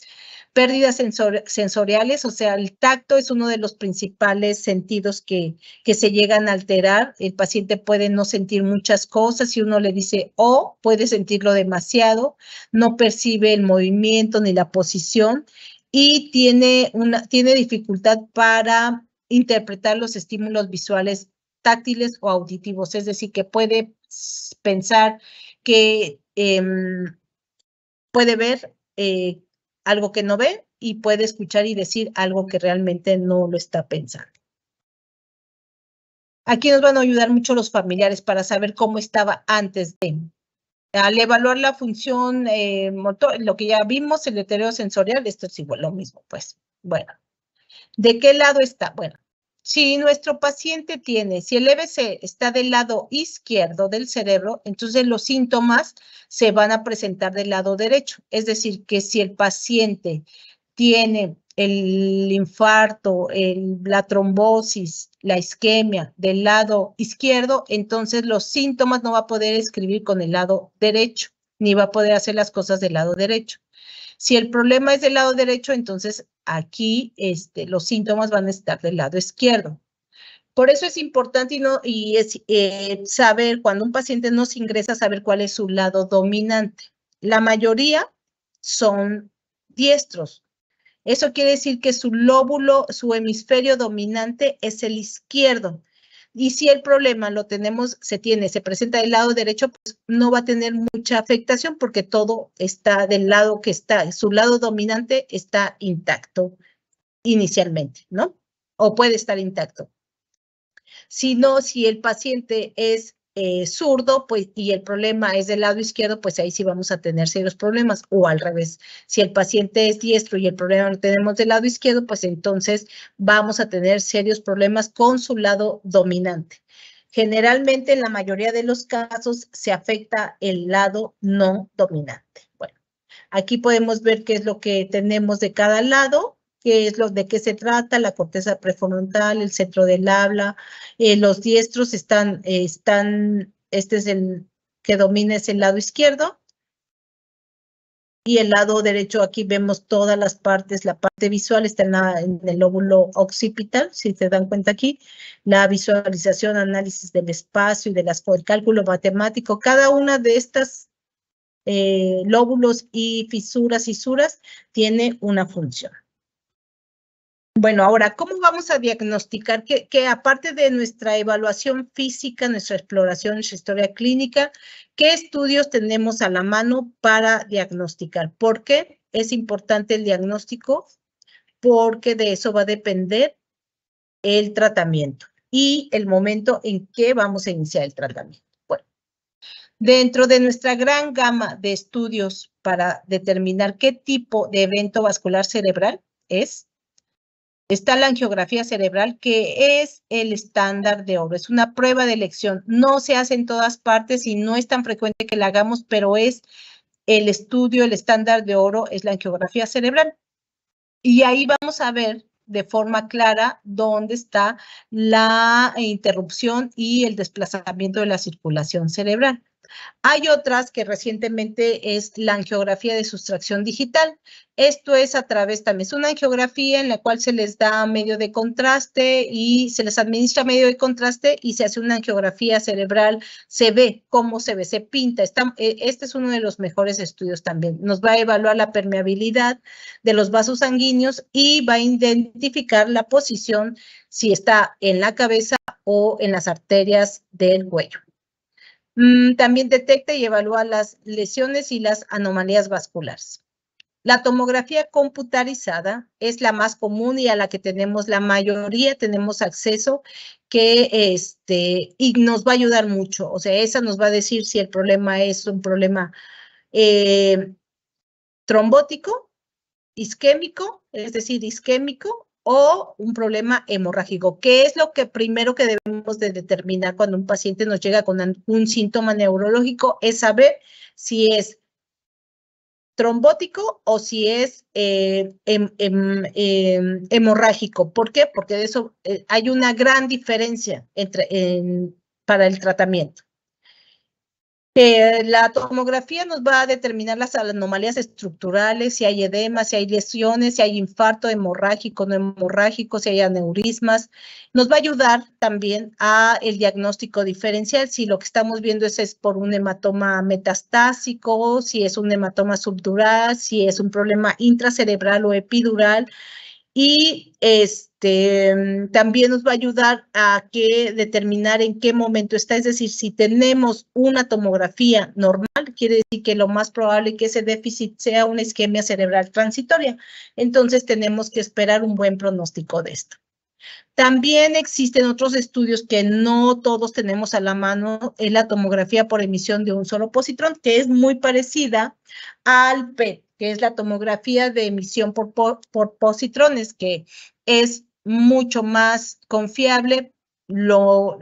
Pérdidas sensoriales, o sea, el tacto es uno de los principales sentidos que, que se llegan a alterar. El paciente puede no sentir muchas cosas y uno le dice, o puede sentirlo demasiado, no percibe el movimiento ni la posición y tiene, una, tiene dificultad para interpretar los estímulos visuales táctiles o auditivos, es decir, que puede pensar que em, puede ver eh, algo que no ve y puede escuchar y decir algo que realmente no lo está pensando. Aquí nos van a ayudar mucho los familiares para saber cómo estaba antes de. Al evaluar la función eh, motor, lo que ya vimos, el deterioro sensorial, esto es igual lo mismo, pues. Bueno, ¿de qué lado está? Bueno, si nuestro paciente tiene, si el EBC está del lado izquierdo del cerebro, entonces los síntomas se van a presentar del lado derecho. Es decir, que si el paciente tiene el infarto, la trombosis, la isquemia del lado izquierdo, entonces los síntomas no va a poder escribir con el lado derecho, ni va a poder hacer las cosas del lado derecho. Si el problema es del lado derecho, entonces aquí este, los síntomas van a estar del lado izquierdo. Por eso es importante y, no, es, eh, saber cuando un paciente nos ingresa, saber cuál es su lado dominante. La mayoría son diestros. Eso quiere decir que su lóbulo, su hemisferio dominante es el izquierdo. Y si el problema lo tenemos, se tiene, se presenta del lado derecho, pues no va a tener mucha afectación porque todo está del lado que está, su lado dominante está intacto inicialmente, ¿no? O puede estar intacto. Si no, si el paciente es eh, pues, y el problema es del lado izquierdo, pues ahí sí vamos a tener serios problemas. O al revés, si el paciente es diestro y el problema lo tenemos del lado izquierdo, pues entonces vamos a tener serios problemas con su lado dominante. Generalmente, en la mayoría de los casos, se afecta el lado no dominante. Bueno, aquí podemos ver qué es lo que tenemos de cada lado, qué es lo de qué se trata, la corteza prefrontal, el centro del habla, eh, los diestros están, eh, están, este es el que domina es el lado izquierdo, y el lado derecho aquí vemos todas las partes, la parte visual está en, el lóbulo occipital, si se dan cuenta aquí, la visualización, análisis del espacio y de las, el cálculo matemático, cada una de estas eh, lóbulos y fisuras y suras tiene una función. Bueno, ahora, ¿cómo vamos a diagnosticar que, que, aparte de nuestra evaluación física, nuestra exploración, nuestra historia clínica, qué estudios tenemos a la mano para diagnosticar? ¿Por qué es importante el diagnóstico? Porque de eso va a depender el tratamiento y el momento en que vamos a iniciar el tratamiento. Bueno, dentro de nuestra gran gama de estudios para determinar qué tipo de evento vascular cerebral es, Está la angiografía cerebral, que es el estándar de oro. Es una prueba de elección. No se hace en todas partes y no es tan frecuente que la hagamos, pero es el estudio, el estándar de oro, es la angiografía cerebral. Y ahí vamos a ver de forma clara dónde está la interrupción y el desplazamiento de la circulación cerebral. Hay otras que recientemente es la angiografía de sustracción digital. Esto es a través también, es una angiografía en la cual se les da medio de contraste y se les administra medio de contraste y se hace una angiografía cerebral, se ve cómo se ve, se pinta. Eh, este es uno de los mejores estudios también. Nos va a evaluar la permeabilidad de los vasos sanguíneos y va a identificar la posición si está en la cabeza o en las arterias del cuello. Mm, también detecta y evalúa las lesiones y las anomalías vasculares. La tomografía computarizada es la más común y a la que tenemos la mayoría, tenemos acceso, que este, y nos va a ayudar mucho. O sea, esa nos va a decir si el problema es un problema eh, trombótico, isquémico, es decir, isquémico, o un problema hemorrágico. ¿Qué es lo que primero que debemos de determinar cuando un paciente nos llega con un síntoma neurológico? Es saber si es trombótico o si es eh, em, em, em, hemorrágico. ¿Por qué? Porque de eso eh, hay una gran diferencia entre, para el tratamiento la tomografía nos va a determinar las anomalías estructurales, si hay edema, si hay lesiones, si hay infarto hemorrágico, no hemorrágico, si hay aneurismas. Nos va a ayudar también a el diagnóstico diferencial, si lo que estamos viendo es, es por un hematoma metastásico, si es un hematoma subdural, si es un problema intracerebral o epidural. Y es, este, mm, también nos va a ayudar a determinar en qué momento está. Es decir, si tenemos una tomografía normal, quiere decir que lo más probable es que ese déficit sea una isquemia cerebral transitoria. Entonces tenemos que esperar un buen pronóstico de esto. También existen otros estudios que no todos tenemos a la mano, en la tomografía por emisión de un solo positrón, que es muy parecida al PET, que es la tomografía de emisión por, por positrones, que es mucho más confiable, lo,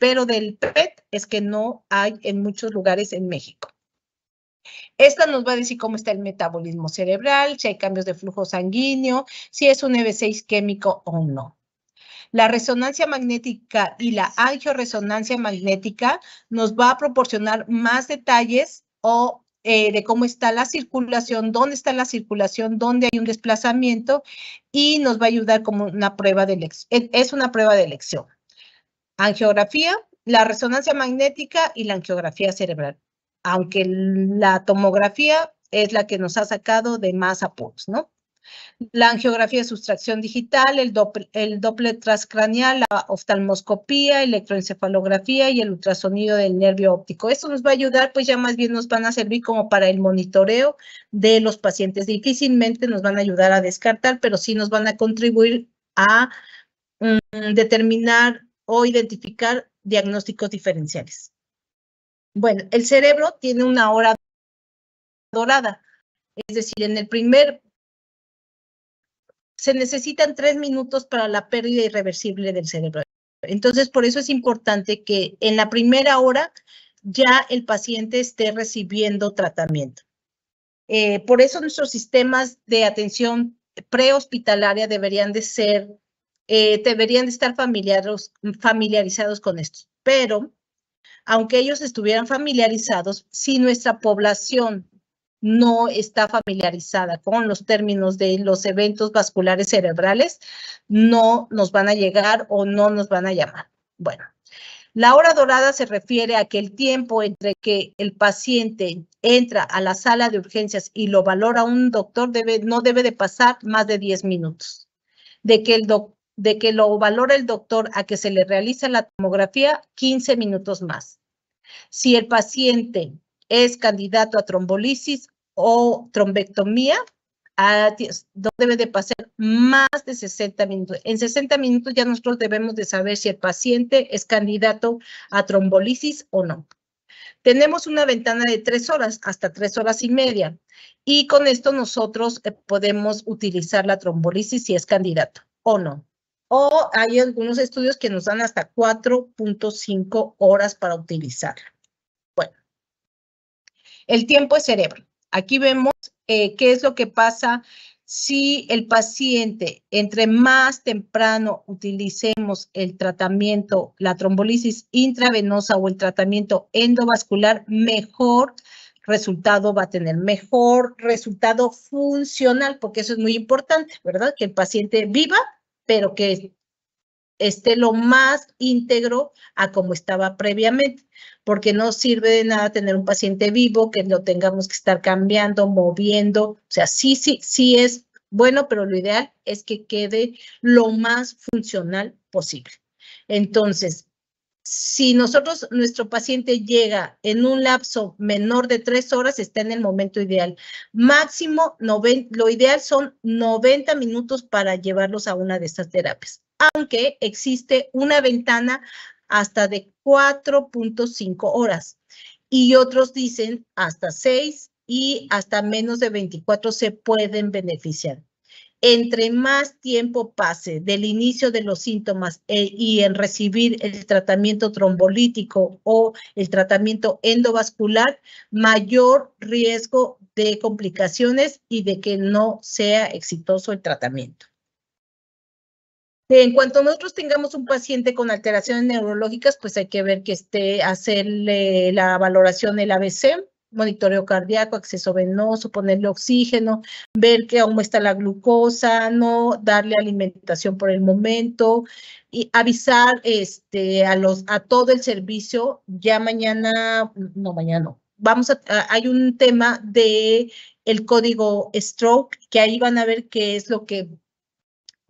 pero del PET es que no hay en muchos lugares en México. Esta nos va a decir cómo está el metabolismo cerebral, si hay cambios de flujo sanguíneo, si es un EV6 químico o no. La resonancia magnética y la angioresonancia magnética nos va a proporcionar más detalles o eh, de cómo está la circulación, dónde está la circulación, dónde hay un desplazamiento y nos va a ayudar como una prueba de elección. Es una prueba de elección. Angiografía, la resonancia magnética y la angiografía cerebral. Aunque la tomografía es la que nos ha sacado de más apuros, ¿no? La angiografía de sustracción digital, el, doble, transcranial, la oftalmoscopía, electroencefalografía y el ultrasonido del nervio óptico. Esto nos va a ayudar, pues ya más bien nos van a servir como para el monitoreo de los pacientes. Difícilmente nos van a ayudar a descartar, pero sí nos van a contribuir a mm, determinar o identificar diagnósticos diferenciales. Bueno, el cerebro tiene una hora dorada, es decir, en el primer se necesitan tres minutos para la pérdida irreversible del cerebro. Entonces, por eso es importante que en la primera hora ya el paciente esté recibiendo tratamiento. Eh, por eso nuestros sistemas de atención prehospitalaria deberían de ser, eh, deberían de estar familiarizados con esto. Pero, aunque ellos estuvieran familiarizados, si nuestra población no está familiarizada con los términos de los eventos vasculares cerebrales, no nos van a llegar o no nos van a llamar. Bueno, la hora dorada se refiere a que el tiempo entre que el paciente entra a la sala de urgencias y lo valora un doctor debe, no debe de pasar más de 10 minutos. De que, el de que lo valora el doctor a que se le realiza la tomografía, 15 minutos más. Si el paciente es candidato a trombolisis o trombectomía, no debe de pasar más de 60 minutos. En 60 minutos ya nosotros debemos de saber si el paciente es candidato a trombolisis o no. Tenemos una ventana de tres horas hasta tres horas y media y con esto nosotros eh, podemos utilizar la trombolisis si es candidato o no. O hay algunos estudios que nos dan hasta 4.5 horas para utilizarla. Bueno, el tiempo es cerebro. Aquí vemos eh, qué es lo que pasa si el paciente, entre más temprano utilicemos el tratamiento, la trombolisis intravenosa o el tratamiento endovascular, mejor resultado va a tener, mejor resultado funcional, porque eso es muy importante, ¿verdad? Que el paciente viva, pero que esté lo más íntegro a como estaba previamente, porque no sirve de nada tener un paciente vivo que lo tengamos que estar cambiando, moviendo, o sea, sí, sí, sí es bueno, pero lo ideal es que quede lo más funcional posible. Entonces, si nosotros, nuestro paciente llega en un lapso menor de tres horas, está en el momento ideal. Máximo, lo ideal son 90 minutos para llevarlos a una de estas terapias aunque existe una ventana hasta de 4.5 horas. Y otros dicen hasta 6 y hasta menos de 24 se pueden beneficiar. Entre más tiempo pase del inicio de los síntomas e, y en recibir el tratamiento trombolítico o el tratamiento endovascular, mayor riesgo de complicaciones y de que no sea exitoso el tratamiento. En cuanto nosotros tengamos un paciente con alteraciones neurológicas, pues hay que ver que esté, hacerle la valoración del ABC, monitoreo cardíaco, acceso venoso, ponerle oxígeno, ver que aún está la glucosa, no darle alimentación por el momento y avisar este, a, a todo el servicio ya mañana, no mañana no. Vamos a, hay un tema de el código stroke, que ahí van a ver qué es lo que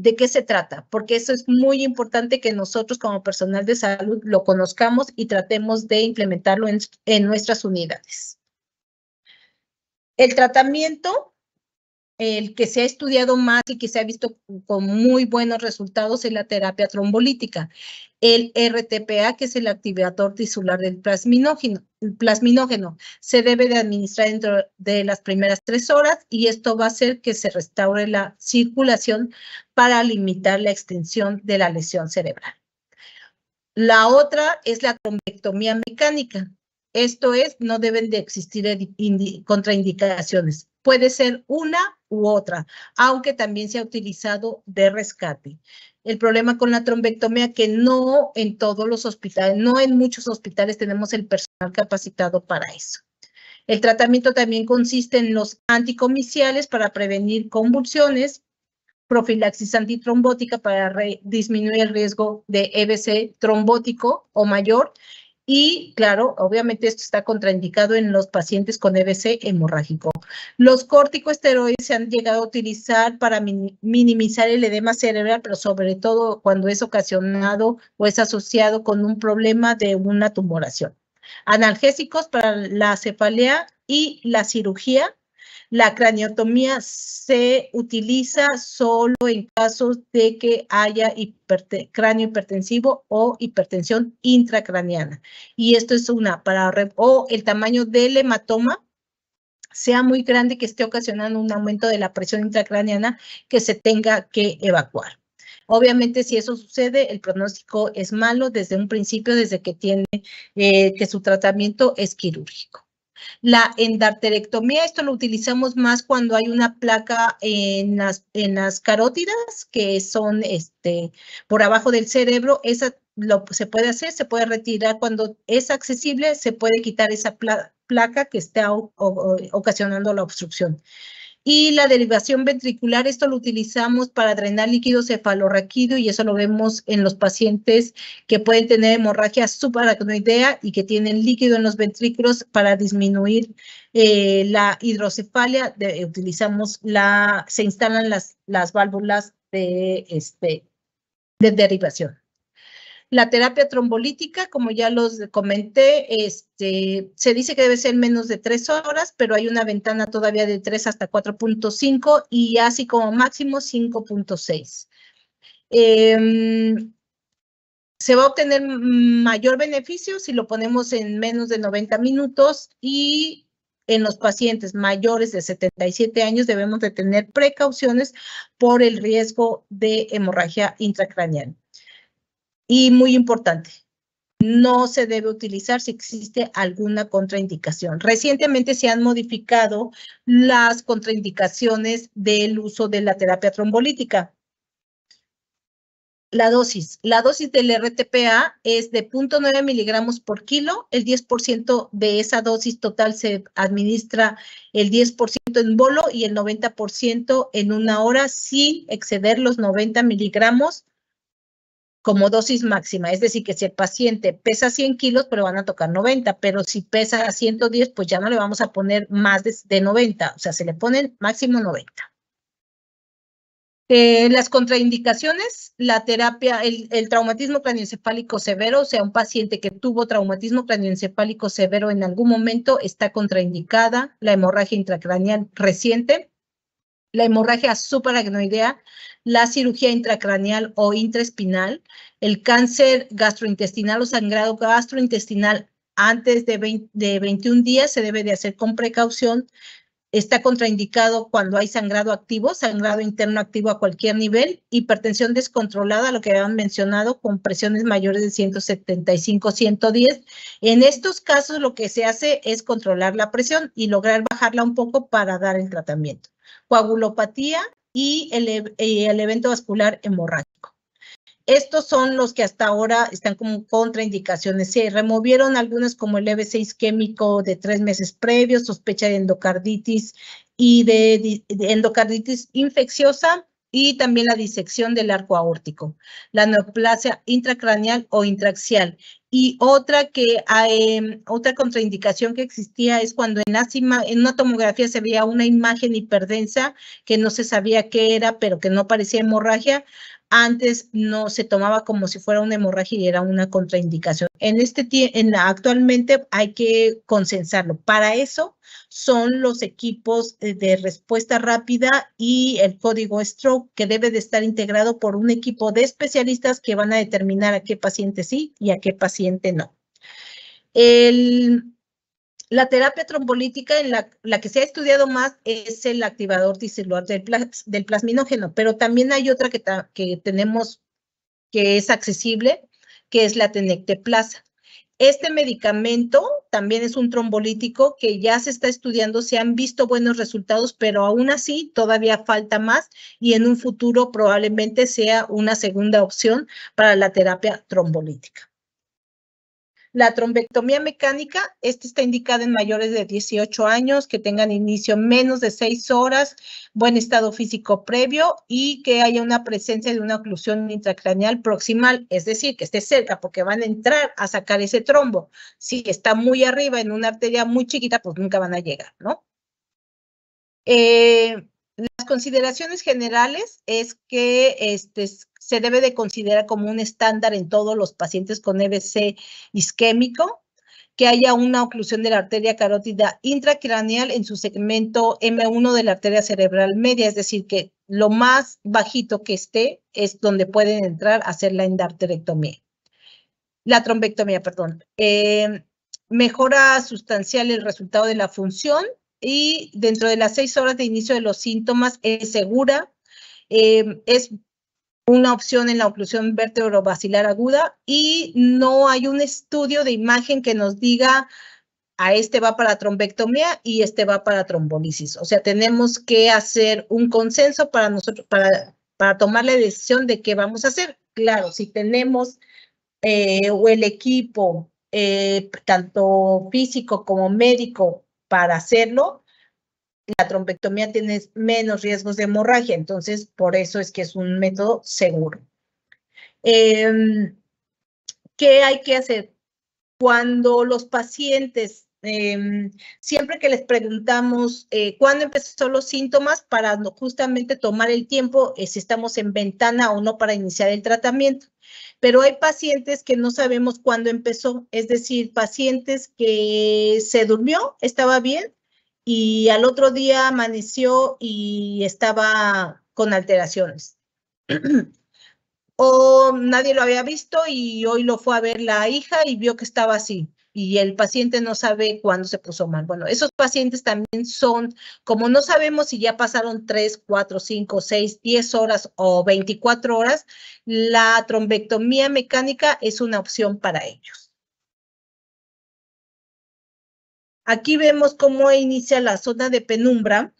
de qué se trata, porque eso es muy importante que nosotros como personal de salud lo conozcamos y tratemos de implementarlo en, en nuestras unidades. El tratamiento el que se ha estudiado más y que se ha visto con muy buenos resultados es la terapia trombolítica. El RTPA, que es el activador tisular del plasminógeno, plasminógeno, se debe de administrar dentro de las primeras tres horas y esto va a hacer que se restaure la circulación para limitar la extensión de la lesión cerebral. La otra es la trombectomía mecánica. Esto es, no deben de existir contraindicaciones. Puede ser una u otra, aunque también se ha utilizado de rescate. El problema con la trombectomía que no en todos los hospitales, no en muchos hospitales tenemos el personal capacitado para eso. El tratamiento también consiste en los anticomiciales para prevenir convulsiones, profilaxis antitrombótica para disminuir el riesgo de EBC trombótico o mayor y claro, obviamente esto está contraindicado en los pacientes con EBC hemorrágico. Los corticosteroides se han llegado a utilizar para minimizar el edema cerebral, pero sobre todo cuando es ocasionado o es asociado con un problema de una tumoración. Analgésicos para la cefalea y la cirugía la craniotomía se utiliza solo en casos de que haya cráneo hipertensivo o hipertensión intracraniana. Y esto es una para, o el tamaño del hematoma sea muy grande que esté ocasionando un aumento de la presión intracraniana que se tenga que evacuar. Obviamente, si eso sucede, el pronóstico es malo desde un principio, desde que tiene eh, que su tratamiento es quirúrgico. La endarterectomía, esto lo utilizamos más cuando hay una placa en las, en las carótidas, que son este, por abajo del cerebro. Esa lo se puede hacer, se puede retirar cuando es accesible, se puede quitar esa placa que está ocasionando la obstrucción. Y la derivación ventricular, esto lo utilizamos para drenar líquido cefalorraquídeo y eso lo vemos en los pacientes que pueden tener hemorragia subaracnoidea y que tienen líquido en los ventrículos para disminuir eh, la hidrocefalia. utilizamos la, se instalan las, las válvulas de, este, de derivación. La terapia trombolítica, como ya los comenté, este, se dice que debe ser menos de tres horas, pero hay una ventana todavía de 3 hasta 4.5 y así como máximo 5.6. Em, se va a obtener mayor beneficio si lo ponemos en menos de 90 minutos y en los pacientes mayores de 77 años debemos de tener precauciones por el riesgo de hemorragia intracraneal. Y muy importante, no se debe utilizar si existe alguna contraindicación. Recientemente se han modificado las contraindicaciones del uso de la terapia trombolítica. La dosis. La dosis del RTPA es de 0.9 miligramos por kilo. El 10% de esa dosis total se administra el 10% en bolo y el 90% en una hora sin exceder los 90 miligramos como dosis máxima. Es decir, que si el paciente pesa 100 kilos, pero van a tocar 90, pero si pesa 110, pues ya no le vamos a poner más de, 90, o sea, se le ponen máximo 90. Eh, las contraindicaciones, la terapia, el, traumatismo craneoencefálico severo, o sea, un paciente que tuvo traumatismo craneoencefálico severo en algún momento está contraindicada, la hemorragia intracraneal reciente, la hemorragia subaracnoidea, la cirugía intracraneal o intraespinal, el cáncer gastrointestinal o sangrado gastrointestinal antes de, de 21 días se debe de hacer con precaución. Está contraindicado cuando hay sangrado activo, sangrado interno activo a cualquier nivel, hipertensión descontrolada, lo que habían mencionado, con presiones mayores de 175, 110. En estos casos lo que se hace es controlar la presión y lograr bajarla un poco para dar el tratamiento. Coagulopatía, y el, evento vascular hemorrágico. Estos son los que hasta ahora están como contraindicaciones. Se removieron algunas como el EBC isquémico de tres meses previos, sospecha de endocarditis y de, endocarditis infecciosa y también la disección del arco aórtico, la neoplasia intracraneal o intraxial. Y otra que em, otra contraindicación que existía es cuando en, en una tomografía se veía una imagen hiperdensa que no se sabía qué era, pero que no parecía hemorragia. Antes no se tomaba como si fuera una hemorragia y era una contraindicación. En este en, actualmente hay que consensarlo. Para eso son los equipos eh, de respuesta rápida y el código stroke que debe de estar integrado por un equipo de especialistas que van a determinar a qué paciente sí y a qué paciente no. El, la terapia trombolítica en la, que se ha estudiado más es el activador dicelular del, plasminógeno, pero también hay otra que, que tenemos que es accesible, que es la tenecteplasa. Este medicamento también es un trombolítico que ya se está estudiando, se han visto buenos resultados, pero aún así todavía falta más y en un futuro probablemente sea una segunda opción para la terapia trombolítica. La trombectomía mecánica, esta está indicada en mayores de 18 años, que tengan inicio menos de 6 horas, buen estado físico previo y que haya una presencia de una oclusión intracraneal proximal, es decir, que esté cerca porque van a entrar a sacar ese trombo. Si está muy arriba en una arteria muy chiquita, pues nunca van a llegar, ¿no? Eh, las consideraciones generales es que este, se debe de considerar como un estándar en todos los pacientes con EBC isquémico, que haya una oclusión de la arteria carótida intracraneal en su segmento M1 de la arteria cerebral media, es decir, que lo más bajito que esté es donde pueden entrar a hacer la endarterectomía. La trombectomía, perdón. Eh, mejora sustancial el resultado de la función y dentro de las seis horas de inicio de los síntomas es segura, eh, es una opción en la oclusión vértebro-basilar aguda y no hay un estudio de imagen que nos diga a este va para trombectomía y este va para trombolisis. O sea, tenemos que hacer un consenso para nosotros, para, para tomar la decisión de qué vamos a hacer. Claro, si tenemos eh, o el equipo, eh, tanto físico como médico, para hacerlo, la trombectomía tiene menos riesgos de hemorragia, entonces por eso es que es un método seguro. Em, ¿Qué hay que hacer? Cuando los pacientes, em, siempre que les preguntamos eh, cuándo empezó los síntomas, para justamente tomar el tiempo, eh, si estamos en ventana o no para iniciar el tratamiento. Pero hay pacientes que no sabemos cuándo empezó, es decir, pacientes que se durmió, estaba bien, y al otro día amaneció y estaba con alteraciones. [clears throat] o nadie lo había visto y hoy lo fue a ver la hija y vio que estaba así y el paciente no sabe cuándo se puso mal. Bueno, esos pacientes también son, como no sabemos si ya pasaron 3, 4, 5, 6, 10 horas o 24 horas, la trombectomía mecánica es una opción para ellos. Aquí vemos cómo inicia la zona de penumbra.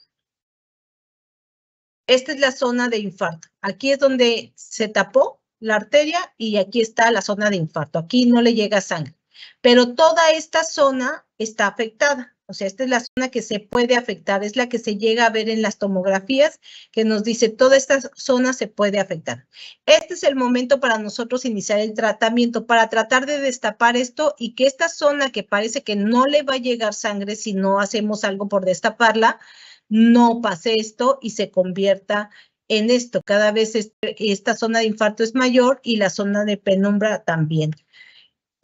Esta es la zona de infarto. Aquí es donde se tapó la arteria y aquí está la zona de infarto. Aquí no le llega sangre. Pero toda esta zona está afectada. O sea, esta es la zona que se puede afectar, es la que se llega a ver en las tomografías, que nos dice toda esta zona se puede afectar. Este es el momento para nosotros iniciar el tratamiento, para tratar de destapar esto y que esta zona que parece que no le va a llegar sangre si no hacemos algo por destaparla, no pase esto y se convierta en esto. Cada vez esta zona de infarto es mayor y la zona de penumbra también.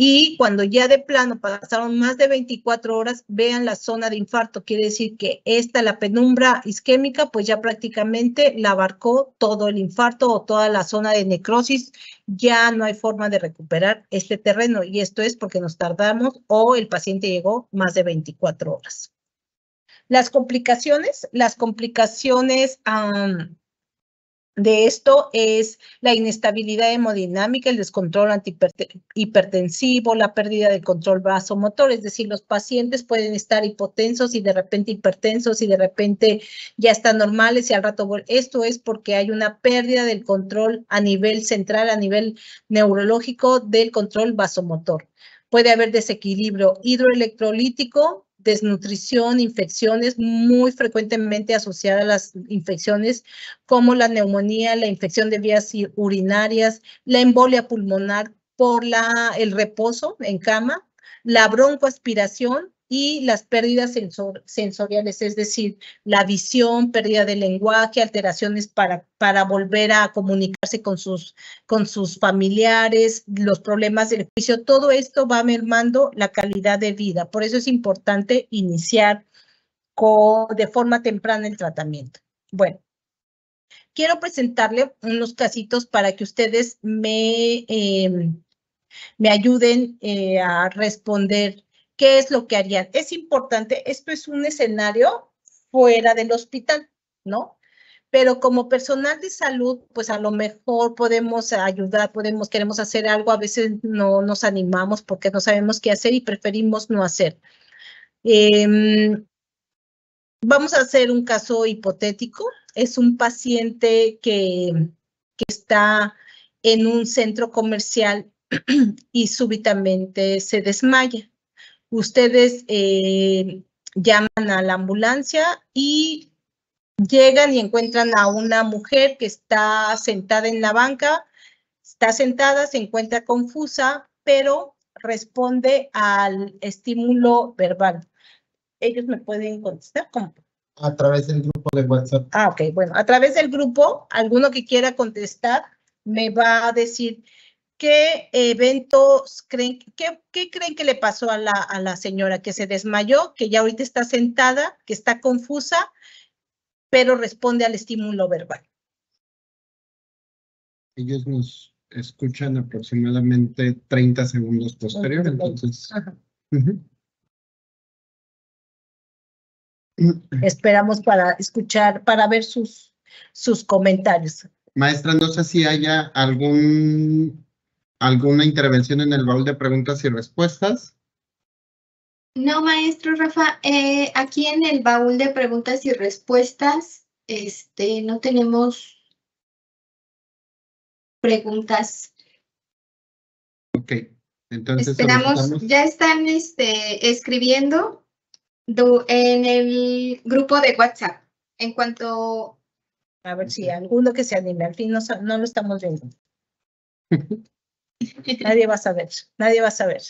Y cuando ya de plano pasaron más de 24 horas, vean la zona de infarto. Quiere decir que esta, la penumbra isquémica, pues ya prácticamente la abarcó todo el infarto o toda la zona de necrosis. Ya no hay forma de recuperar este terreno y esto es porque nos tardamos o el paciente llegó más de 24 horas. Las complicaciones, las complicaciones de esto es la inestabilidad hemodinámica, el descontrol hipertensivo, la pérdida del control vasomotor, es decir, los pacientes pueden estar hipotensos y de repente hipertensos y de repente ya están normales y al rato esto es porque hay una pérdida del control a nivel central, a nivel neurológico del control vasomotor. Puede haber desequilibrio hidroelectrolítico, desnutrición, infecciones muy frecuentemente asociadas a las infecciones como la neumonía, la infección de vías urinarias, la embolia pulmonar por la, el reposo en cama, la broncoaspiración y las pérdidas sensoriales, es decir, la visión, pérdida de lenguaje, alteraciones para, para volver a comunicarse con sus, con sus familiares, los problemas del juicio, todo esto va mermando la calidad de vida. Por eso es importante iniciar con, de forma temprana el tratamiento. Bueno, quiero presentarle unos casitos para que ustedes me, em, me ayuden eh, a responder ¿qué es lo que harían? Es importante, esto es un escenario fuera del hospital, ¿no? Pero como personal de salud, pues a lo mejor podemos ayudar, podemos, queremos hacer algo, a veces no nos animamos porque no sabemos qué hacer y preferimos no hacer. Em, vamos a hacer un caso hipotético. Es un paciente que, que está en un centro comercial [clears throat] y súbitamente se desmaya ustedes eh, llaman a la ambulancia y llegan y encuentran a una mujer que está sentada en la banca, está sentada, se encuentra confusa, pero responde al estímulo verbal. Ellos me pueden contestar cómo. A través del grupo de WhatsApp. Ah, ok, bueno, a través del grupo, alguno que quiera contestar me va a decir, ¿Qué eventos creen, qué, creen que le pasó a la, a la señora que se desmayó, que ya ahorita está sentada, que está confusa, pero responde al estímulo verbal? Ellos nos escuchan aproximadamente 30 segundos posterior, entonces. Esperamos para escuchar, para ver sus, sus comentarios. Maestra, no sé si haya algún, alguna intervención en el baúl de preguntas y respuestas. No, maestro Rafa, eh, aquí en el baúl de preguntas y respuestas, este, no tenemos preguntas. Ok, entonces. Esperamos, solicitamos- ya están este, escribiendo en el grupo de WhatsApp. En cuanto, A ver si alguno que se anime. Al fin no, no lo estamos viendo. [laughs] Nadie va a saber. Nadie va a saber.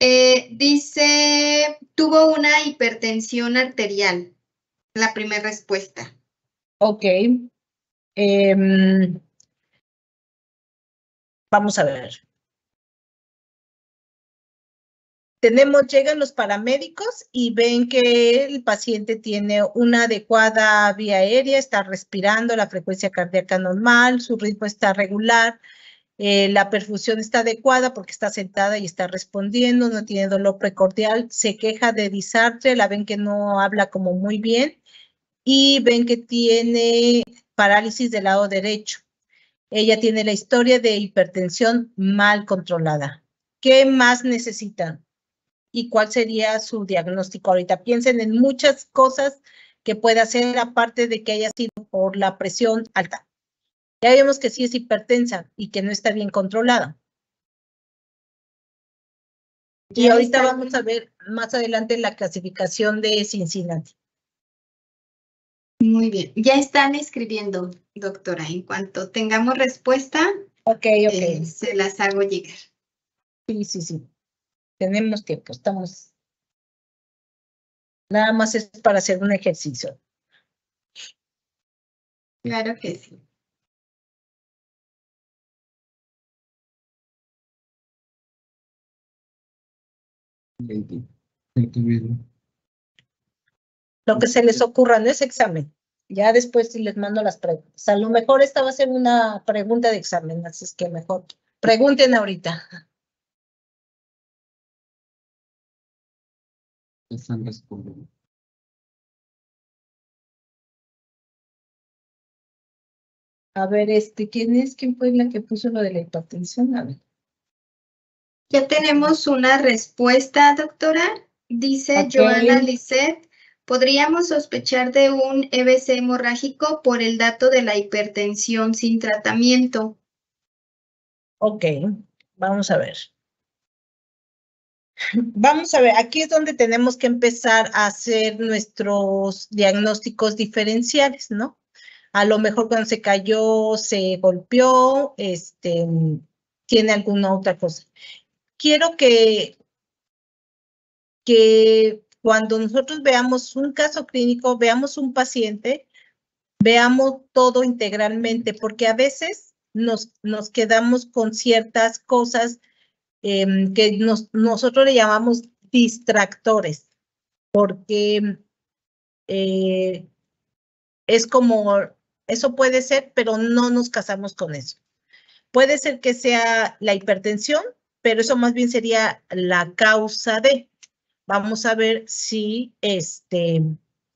eh, dice, tuvo una hipertensión arterial, la primera respuesta. Ok. Em, vamos a ver. Tenemos, llegan los paramédicos y ven que el paciente tiene una adecuada vía aérea, está respirando, la frecuencia cardíaca normal, su ritmo está regular, eh, la perfusión está adecuada porque está sentada y está respondiendo, no tiene dolor precordial, se queja de disartre, la ven que no habla como muy bien y ven que tiene parálisis del lado derecho. Ella tiene la historia de hipertensión mal controlada. ¿Qué más necesitan? ¿Y cuál sería su diagnóstico ahorita? Piensen en muchas cosas que puede hacer aparte de que haya sido por la presión alta. Ya vemos que sí es hipertensa y que no está bien controlada. Y Ya ahorita vamos a ver más adelante la clasificación de Cincinnati. Muy bien, ya están escribiendo, doctora. En cuanto tengamos respuesta, Ok, eh, ok. se las hago llegar. Sí, sí, sí. Tenemos tiempo, estamos. Nada más es para hacer un ejercicio. Claro que sí. Lo que se les ocurra, no es examen. Ya después les mando las preguntas. A lo mejor esta va a ser una pregunta de examen, así es que mejor pregunten ahorita. Están respondiendo. A ver, este, ¿quién es? ¿Quién fue la que puso lo de la hipertensión? A ver. Ya tenemos una respuesta, doctora. Dice Ok. Joana Lisset, podríamos sospechar de un EBC hemorrágico por el dato de la hipertensión sin tratamiento. Ok, vamos a ver. Vamos a ver, aquí es donde tenemos que empezar a hacer nuestros diagnósticos diferenciales, ¿no? A lo mejor cuando se cayó, se golpeó, este, tiene alguna otra cosa. Quiero que, que cuando nosotros veamos un caso clínico, veamos un paciente, veamos todo integralmente, porque a veces nos, nos quedamos con ciertas cosas em, que nos- nosotros le llamamos distractores, porque eh, es como, eso puede ser, pero no nos casamos con eso. Puede ser que sea la hipertensión, pero eso más bien sería la causa de. Vamos a ver si este,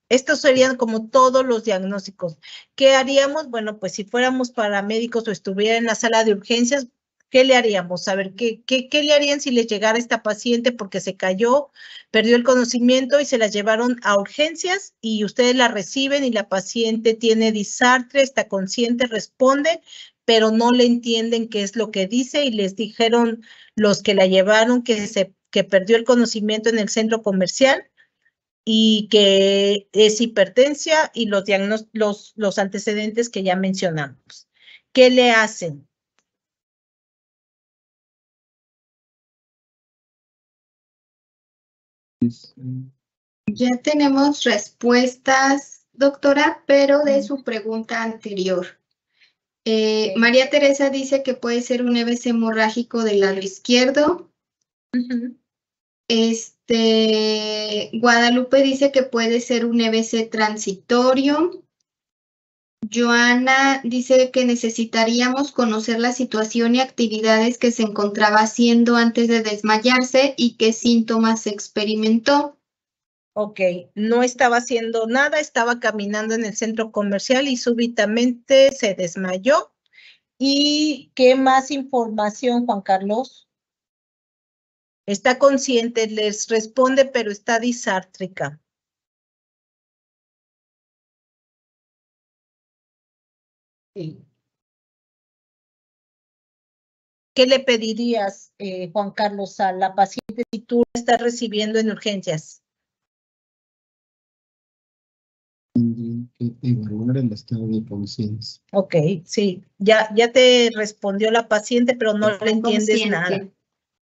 estos serían como todos los diagnósticos. ¿Qué haríamos? Bueno, pues si fuéramos paramédicos o estuviera en la sala de urgencias, ¿qué le haríamos? A ver, ¿qué, qué, qué le harían si les llegara esta paciente porque se cayó, perdió el conocimiento y se la llevaron a urgencias y ustedes la reciben y la paciente tiene disartre, está consciente, responde, pero no le entienden qué es lo que dice y les dijeron los que la llevaron que se que perdió el conocimiento en el centro comercial y que es hipertensia y los, los, los antecedentes que ya mencionamos. ¿Qué le hacen? Ya tenemos respuestas, doctora, pero de su pregunta anterior. Eh. María Teresa dice que puede ser un EBC hemorrágico del lado izquierdo. Este, Guadalupe dice que puede ser un EBC transitorio. Joana dice que necesitaríamos conocer la situación y actividades que se encontraba haciendo antes de desmayarse y qué síntomas experimentó. Ok, no estaba haciendo nada, estaba caminando en el centro comercial y súbitamente se desmayó. ¿Y qué más información, Juan Carlos? Está consciente, les responde, pero está disártrica. ¿Qué le pedirías, eh, Juan Carlos, a la paciente si tú la estás recibiendo en urgencias? Evaluar el estado de conciencia. Ok, sí, ya, ya te respondió la paciente, pero no Está le entiendes consciente. nada.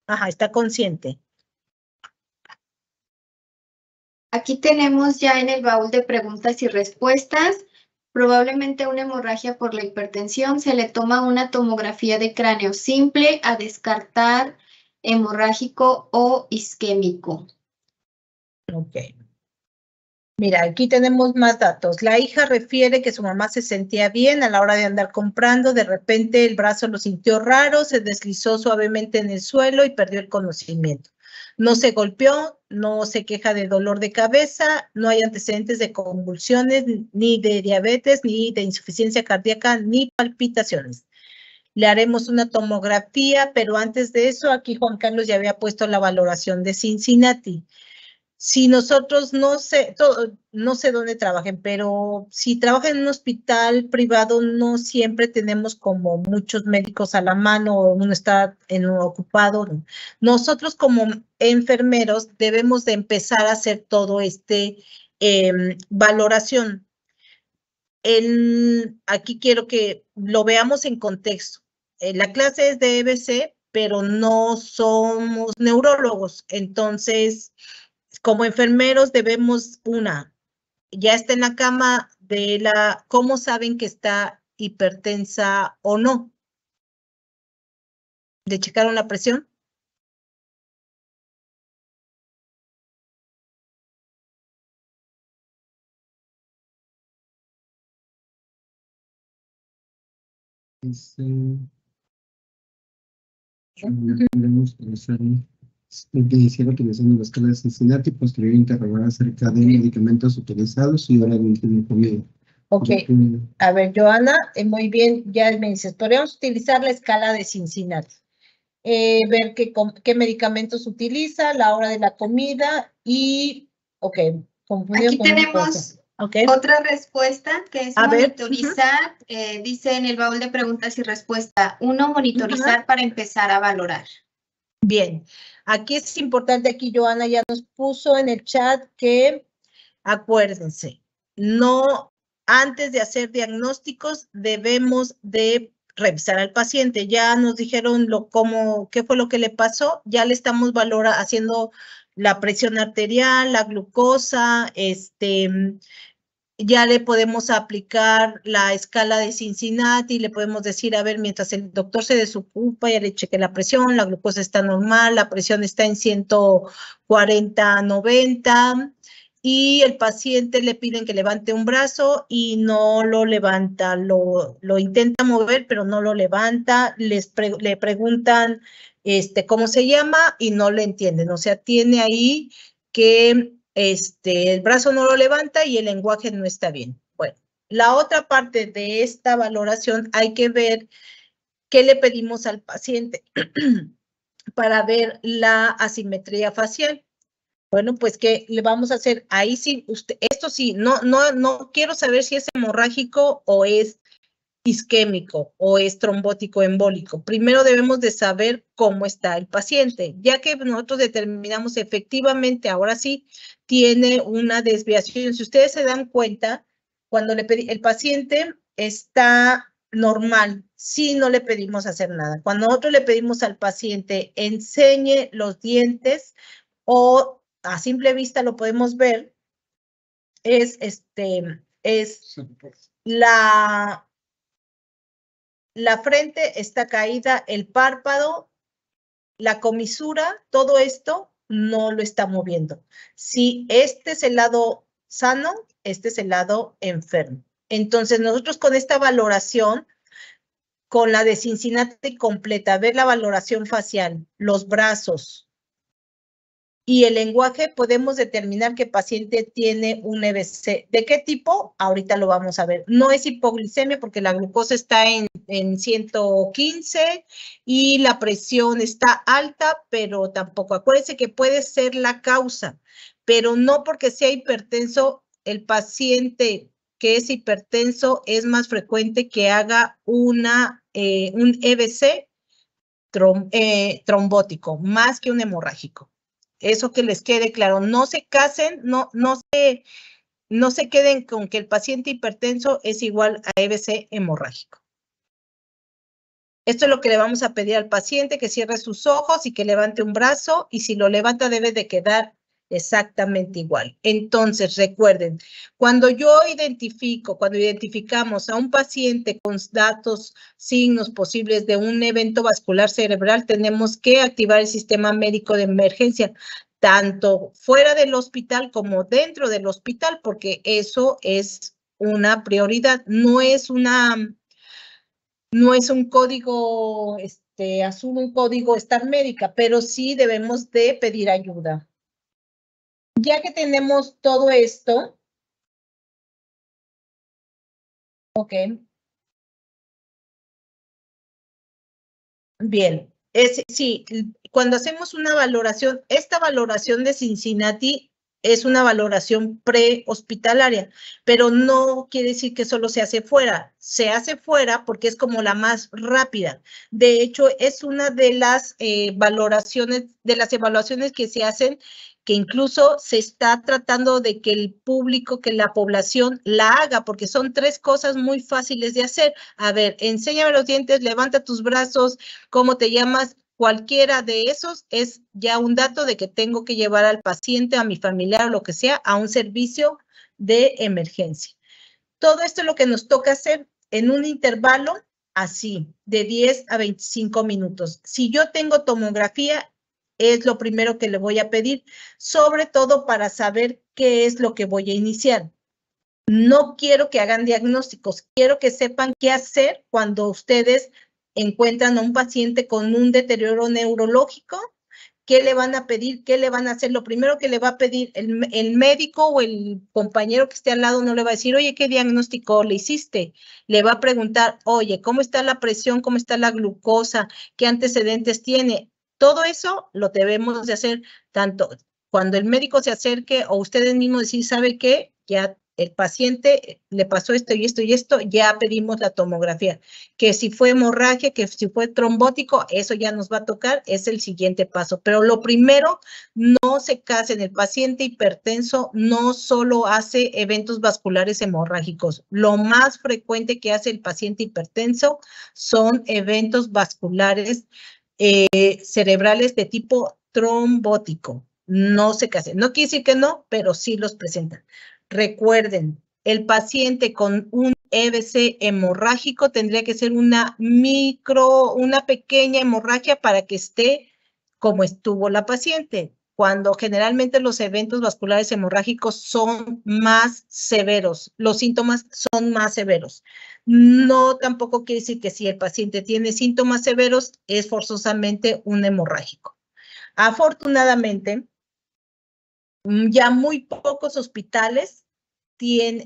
Ajá, está consciente. Aquí tenemos ya en el baúl de preguntas y respuestas, probablemente una hemorragia por la hipertensión. Se le toma una tomografía de cráneo simple a descartar hemorrágico o isquémico. Ok. Mira, aquí tenemos más datos. La hija refiere que su mamá se sentía bien a la hora de andar comprando. De repente el brazo lo sintió raro, se deslizó suavemente en el suelo y perdió el conocimiento. No se golpeó, no se queja de dolor de cabeza, no hay antecedentes de convulsiones, ni de diabetes, ni de insuficiencia cardíaca, ni palpitaciones. Le haremos una tomografía, pero antes de eso, aquí Juan Carlos ya había puesto la valoración de Cincinnati si nosotros no sé, to- no sé dónde trabajen, pero si trabajan en un hospital privado, no siempre tenemos como muchos médicos a la mano o uno está en un ocupado. ¿no? Nosotros como enfermeros debemos de empezar a hacer todo este em, valoración. Aquí quiero que lo veamos en contexto. Eh, la clase es de EBC, pero no somos neurólogos, entonces como enfermeros debemos, una, ya está en la cama de la, ¿cómo saben que está hipertensa o no? ¿Le checaron la presión? Este, Podemos utilizar hiciera utilizando la escala de Cincinnati, posterior interrogar acerca de medicamentos utilizados y hora de último comido. Ok, a ver, Joana, eh, muy bien, ya me dices, podríamos utilizar la escala de Cincinnati. Eh, ver qué, com- qué medicamentos utiliza, la hora de la comida y, ok, confundido Aquí con tenemos cosa. Ok, otra respuesta que es A monitorizar, eh, dice en el baúl de preguntas y respuesta, uno, monitorizar para empezar a valorar. Bien, aquí es importante, aquí Joana ya nos puso en el chat que acuérdense, no antes de hacer diagnósticos debemos de revisar al paciente. Ya nos dijeron lo cómo, qué fue lo que le pasó, ya le estamos valora haciendo la presión arterial, la glucosa, este, ya le podemos aplicar la escala de Cincinnati, le podemos decir, a ver, mientras el doctor se desocupa, ya le cheque la presión, la glucosa está normal, la presión está en 140, 90, y el paciente le piden que levante un brazo y no lo levanta, lo, lo intenta mover, pero no lo levanta, les le preguntan este, cómo se llama y no le entienden, o sea, tiene ahí que este, el brazo no lo levanta y el lenguaje no está bien. Bueno, la otra parte de esta valoración hay que ver qué le pedimos al paciente [clears throat] para ver la asimetría facial. Bueno, pues que le vamos a hacer ahí sí, esto sí, no, no, no quiero saber si es hemorrágico o es isquémico o es trombótico embólico. Primero debemos de saber cómo está el paciente, ya que nosotros determinamos efectivamente, ahora sí, tiene una desviación. Si ustedes se dan cuenta, cuando le pedí, el paciente está normal, sí no le pedimos hacer nada. Cuando nosotros le pedimos al paciente enseñe los dientes o a simple vista lo podemos ver, es este, es la, la frente está caída, el párpado, la comisura, todo esto no lo está moviendo. Si este es el lado sano, este es el lado enfermo. Entonces, nosotros con esta valoración, con la de Cincinnati completa, ver la valoración facial, los brazos, y el lenguaje podemos determinar que paciente tiene un EBC. ¿De qué tipo? Ahorita lo vamos a ver. No es hipoglicemia porque la glucosa está en, en 115 y la presión está alta, pero tampoco. Acuérdense que puede ser la causa, pero no porque sea hipertenso, el paciente que es hipertenso es más frecuente que haga una, eh, un EBC eh, trombótico, más que un hemorrágico. Eso que les quede claro. No se casen, no, no, se, no se queden con que el paciente hipertenso es igual a EBC hemorrágico. Esto es lo que le vamos a pedir al paciente, que cierre sus ojos y que levante un brazo y si lo levanta debe de quedar exactamente igual. Entonces, recuerden, cuando yo identifico, cuando identificamos a un paciente con datos, signos posibles de un evento vascular cerebral, tenemos que activar el sistema médico de emergencia, tanto fuera del hospital como dentro del hospital, porque eso es una prioridad, no es una, no es un código, este, azul, un código estar médica, pero sí debemos de pedir ayuda ya que tenemos todo esto, ok. Bien, sí, cuando hacemos una valoración, esta valoración de Cincinnati es una valoración prehospitalaria, pero no quiere decir que solo se hace fuera. Se hace fuera porque es como la más rápida. De hecho, es una de las eh, valoraciones, de las evaluaciones que se hacen que incluso se está tratando de que el público, que la población la haga, porque son tres cosas muy fáciles de hacer. A ver, enséñame los dientes, levanta tus brazos, cómo te llamas, cualquiera de esos es ya un dato de que tengo que llevar al paciente, a mi familiar o lo que sea, a un servicio de emergencia. Todo esto es lo que nos toca hacer en un intervalo así, de 10 a 25 minutos. Si yo tengo tomografía, es lo primero que le voy a pedir, sobre todo para saber qué es lo que voy a iniciar. No quiero que hagan diagnósticos, quiero que sepan qué hacer cuando ustedes encuentran a un paciente con un deterioro neurológico, qué le van a pedir, qué le van a hacer. Lo primero que le va a pedir el, médico o el compañero que esté al lado no le va a decir, oye, ¿qué diagnóstico le hiciste? Le va a preguntar, oye, ¿cómo está la presión? ¿Cómo está la glucosa? ¿Qué antecedentes tiene? Todo eso lo debemos de hacer tanto cuando el médico se acerque o ustedes mismos decir, ¿sabe qué? Ya el paciente le pasó esto y esto y esto, ya pedimos la tomografía. Que si fue hemorragia, que si fue trombótico, eso ya nos va a tocar, es el siguiente paso. Pero lo primero, no se casen. El paciente hipertenso no solo hace eventos vasculares hemorrágicos. Lo más frecuente que hace el paciente hipertenso son eventos vasculares eh, cerebrales de tipo trombótico. No se casen. No quiere decir que no, pero sí los presentan. Recuerden, el paciente con un EBC hemorrágico tendría que ser una micro, una pequeña hemorragia para que esté como estuvo la paciente, cuando generalmente los eventos vasculares hemorrágicos son más severos, los síntomas son más severos. No tampoco quiere decir que si el paciente tiene síntomas severos es forzosamente un hemorrágico. Afortunadamente, mm, ya muy pocos hospitales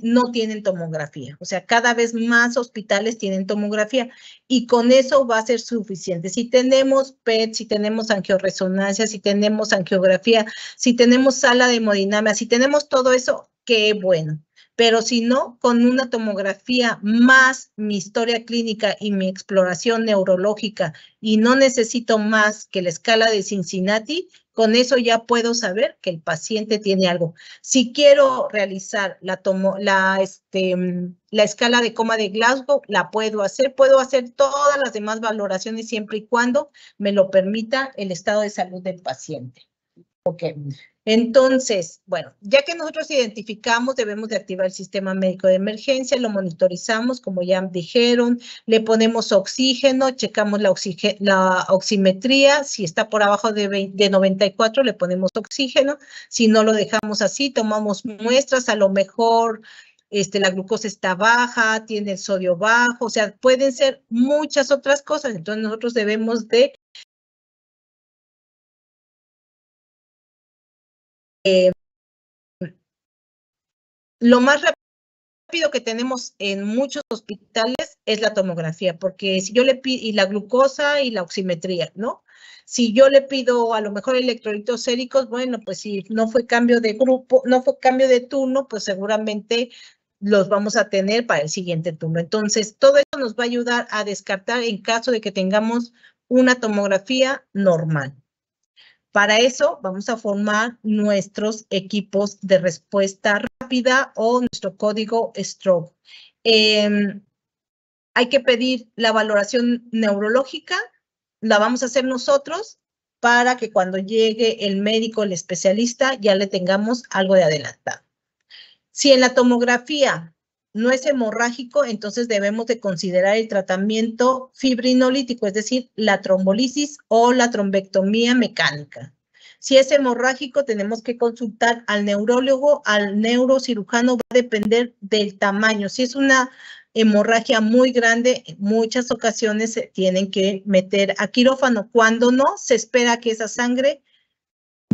no tienen tomografía. O sea, cada vez más hospitales tienen tomografía y con eso va a ser suficiente. Si tenemos PET, si tenemos angioresonancia, si tenemos angiografía, si tenemos sala de hemodinamia, si tenemos todo eso, qué bueno pero si no, con una tomografía más mi historia clínica y mi exploración neurológica y no necesito más que la escala de Cincinnati, con eso ya puedo saber que el paciente tiene algo. Si quiero realizar la, este, la escala de coma de Glasgow, la puedo hacer. Puedo hacer todas las demás valoraciones siempre y cuando me lo permita el estado de salud del paciente. Ok, entonces, bueno, ya que nosotros identificamos, debemos de activar el sistema médico de emergencia, lo monitorizamos, como ya dijeron, le ponemos oxígeno, checamos la, oximetría, si está por abajo de, de 94 le ponemos oxígeno, si no lo dejamos así, tomamos muestras, a lo mejor este, la glucosa está baja, tiene el sodio bajo, o sea, pueden ser muchas otras cosas, entonces nosotros debemos de lo más rápido que tenemos en muchos hospitales es la tomografía, porque si yo le pido, y la glucosa y la oximetría, ¿no? Si yo le pido a lo mejor electrolitos séricos, bueno, pues si no fue cambio de grupo, no fue cambio de turno, pues seguramente los vamos a tener para el siguiente turno. Entonces, todo eso nos va a ayudar a descartar en caso de que tengamos una tomografía normal. Para eso vamos a formar nuestros equipos de respuesta rápida o nuestro código stroke. Em, hay que pedir la valoración neurológica, la vamos a hacer nosotros para que cuando llegue el médico, el especialista, ya le tengamos algo de adelantado. Si en la tomografía no es hemorrágico, entonces debemos de considerar el tratamiento fibrinolítico, es decir, la trombolisis o la trombectomía mecánica. Si es hemorrágico, tenemos que consultar al neurólogo, al neurocirujano, va a depender del tamaño. Si es una hemorragia muy grande, en muchas ocasiones se tienen que meter a quirófano. Cuando no, se espera que esa sangre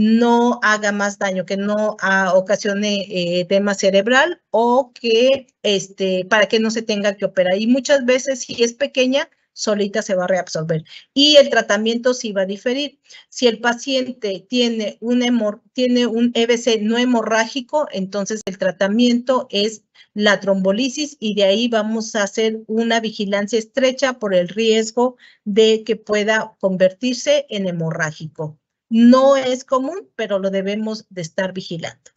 no haga más daño, que no ah, ocasione eh, tema cerebral o que este, para que no se tenga que operar. Y muchas veces, si es pequeña, solita se va a reabsorber. Y el tratamiento sí va a diferir. Si el paciente tiene un, hemor tiene un EBC no hemorrágico, entonces el tratamiento es la trombolisis y de ahí vamos a hacer una vigilancia estrecha por el riesgo de que pueda convertirse en hemorrágico. No es común, pero lo debemos de estar vigilando.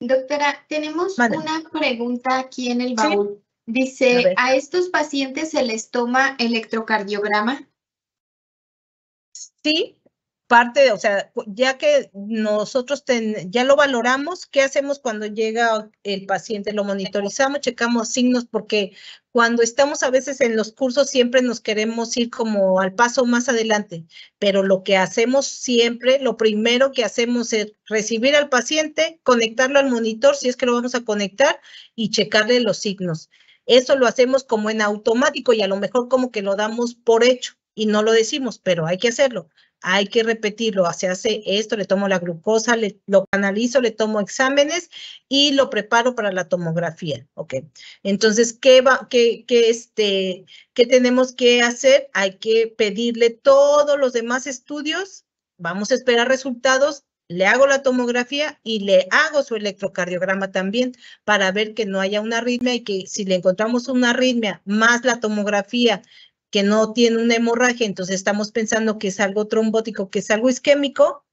Doctora, tenemos una pregunta aquí en el baúl. Dice, a, estos pacientes se les toma electrocardiograma? Sí, parte, o sea, ya que nosotros ya lo valoramos, ¿qué hacemos cuando llega el paciente? Lo monitorizamos, checamos signos, porque cuando estamos a veces en los cursos siempre nos queremos ir como al paso más adelante, pero lo que hacemos siempre, lo primero que hacemos es recibir al paciente, conectarlo al monitor, si es que lo vamos a conectar, y checarle los signos. Eso lo hacemos como en automático y a lo mejor como que lo damos por hecho y no lo decimos, pero hay que hacerlo hay que repetirlo, se hace esto, le tomo la glucosa, le, lo canalizo, le tomo exámenes y lo preparo para la tomografía, ¿ok? Entonces, ¿qué, va, qué, qué, este, ¿qué tenemos que hacer? Hay que pedirle todos los demás estudios, vamos a esperar resultados, le hago la tomografía y le hago su electrocardiograma también para ver que no haya una arritmia y que si le encontramos una arritmia más la tomografía que no tiene una hemorragia, entonces estamos pensando que es algo trombótico, que es algo isquémico,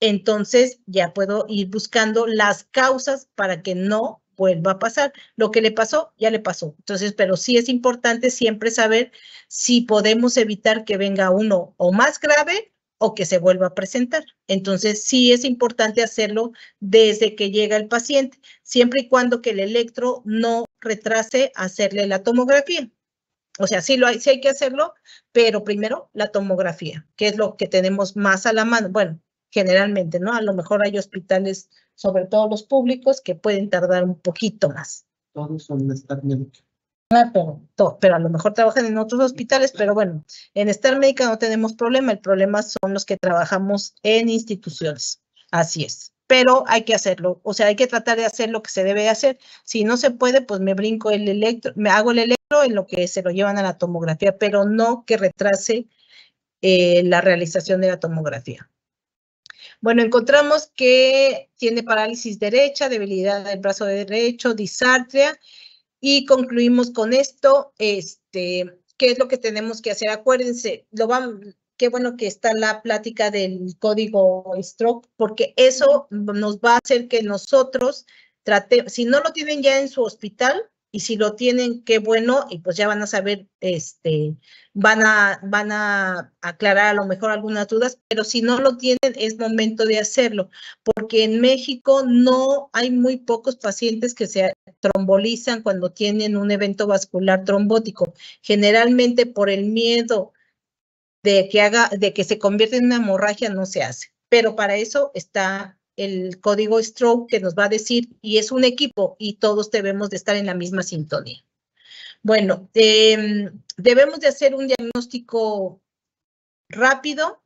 entonces ya puedo ir buscando las causas para que no vuelva a pasar. Lo que le pasó, ya le pasó. Entonces, pero sí es importante siempre saber si podemos evitar que venga uno o más grave o que se vuelva a presentar. Entonces, sí es importante hacerlo desde que llega el paciente, siempre y cuando que el electro no retrase hacerle la tomografía. O sea, sí, lo hay, sí hay que hacerlo, pero primero la tomografía, que es lo que tenemos más a la mano. Bueno, generalmente, ¿no? A lo mejor hay hospitales, sobre todo los públicos, que pueden tardar un poquito más. Todos son de Star Médica. Ah, pero, pero a lo mejor trabajan en otros hospitales, pero bueno, en Star Médica no tenemos problema, el problema son los que trabajamos en instituciones. Así es pero hay que hacerlo, o sea, hay que tratar de hacer lo que se debe hacer. Si no se puede, pues me brinco el electro, me hago el electro en lo que se lo llevan a la tomografía, pero no que retrase eh, la realización de la tomografía. Bueno, encontramos que tiene parálisis derecha, debilidad del brazo derecho, disartria, y concluimos con esto, este, ¿qué es lo que tenemos que hacer? Acuérdense, lo vamos, qué bueno que está la plática del código stroke, porque eso nos va a hacer que nosotros tratemos, si no lo tienen ya en su hospital, y si lo tienen, qué bueno, y pues ya van a saber, este, van a, van a aclarar a lo mejor algunas dudas, pero si no lo tienen, es momento de hacerlo, porque en México no hay muy pocos pacientes que se trombolizan cuando tienen un evento vascular trombótico. Generalmente por el miedo de que haga, de que se convierta en una hemorragia no se hace. Pero para eso está el código stroke que nos va a decir, y es un equipo y todos debemos de estar en la misma sintonía. Bueno, em, debemos de hacer un diagnóstico rápido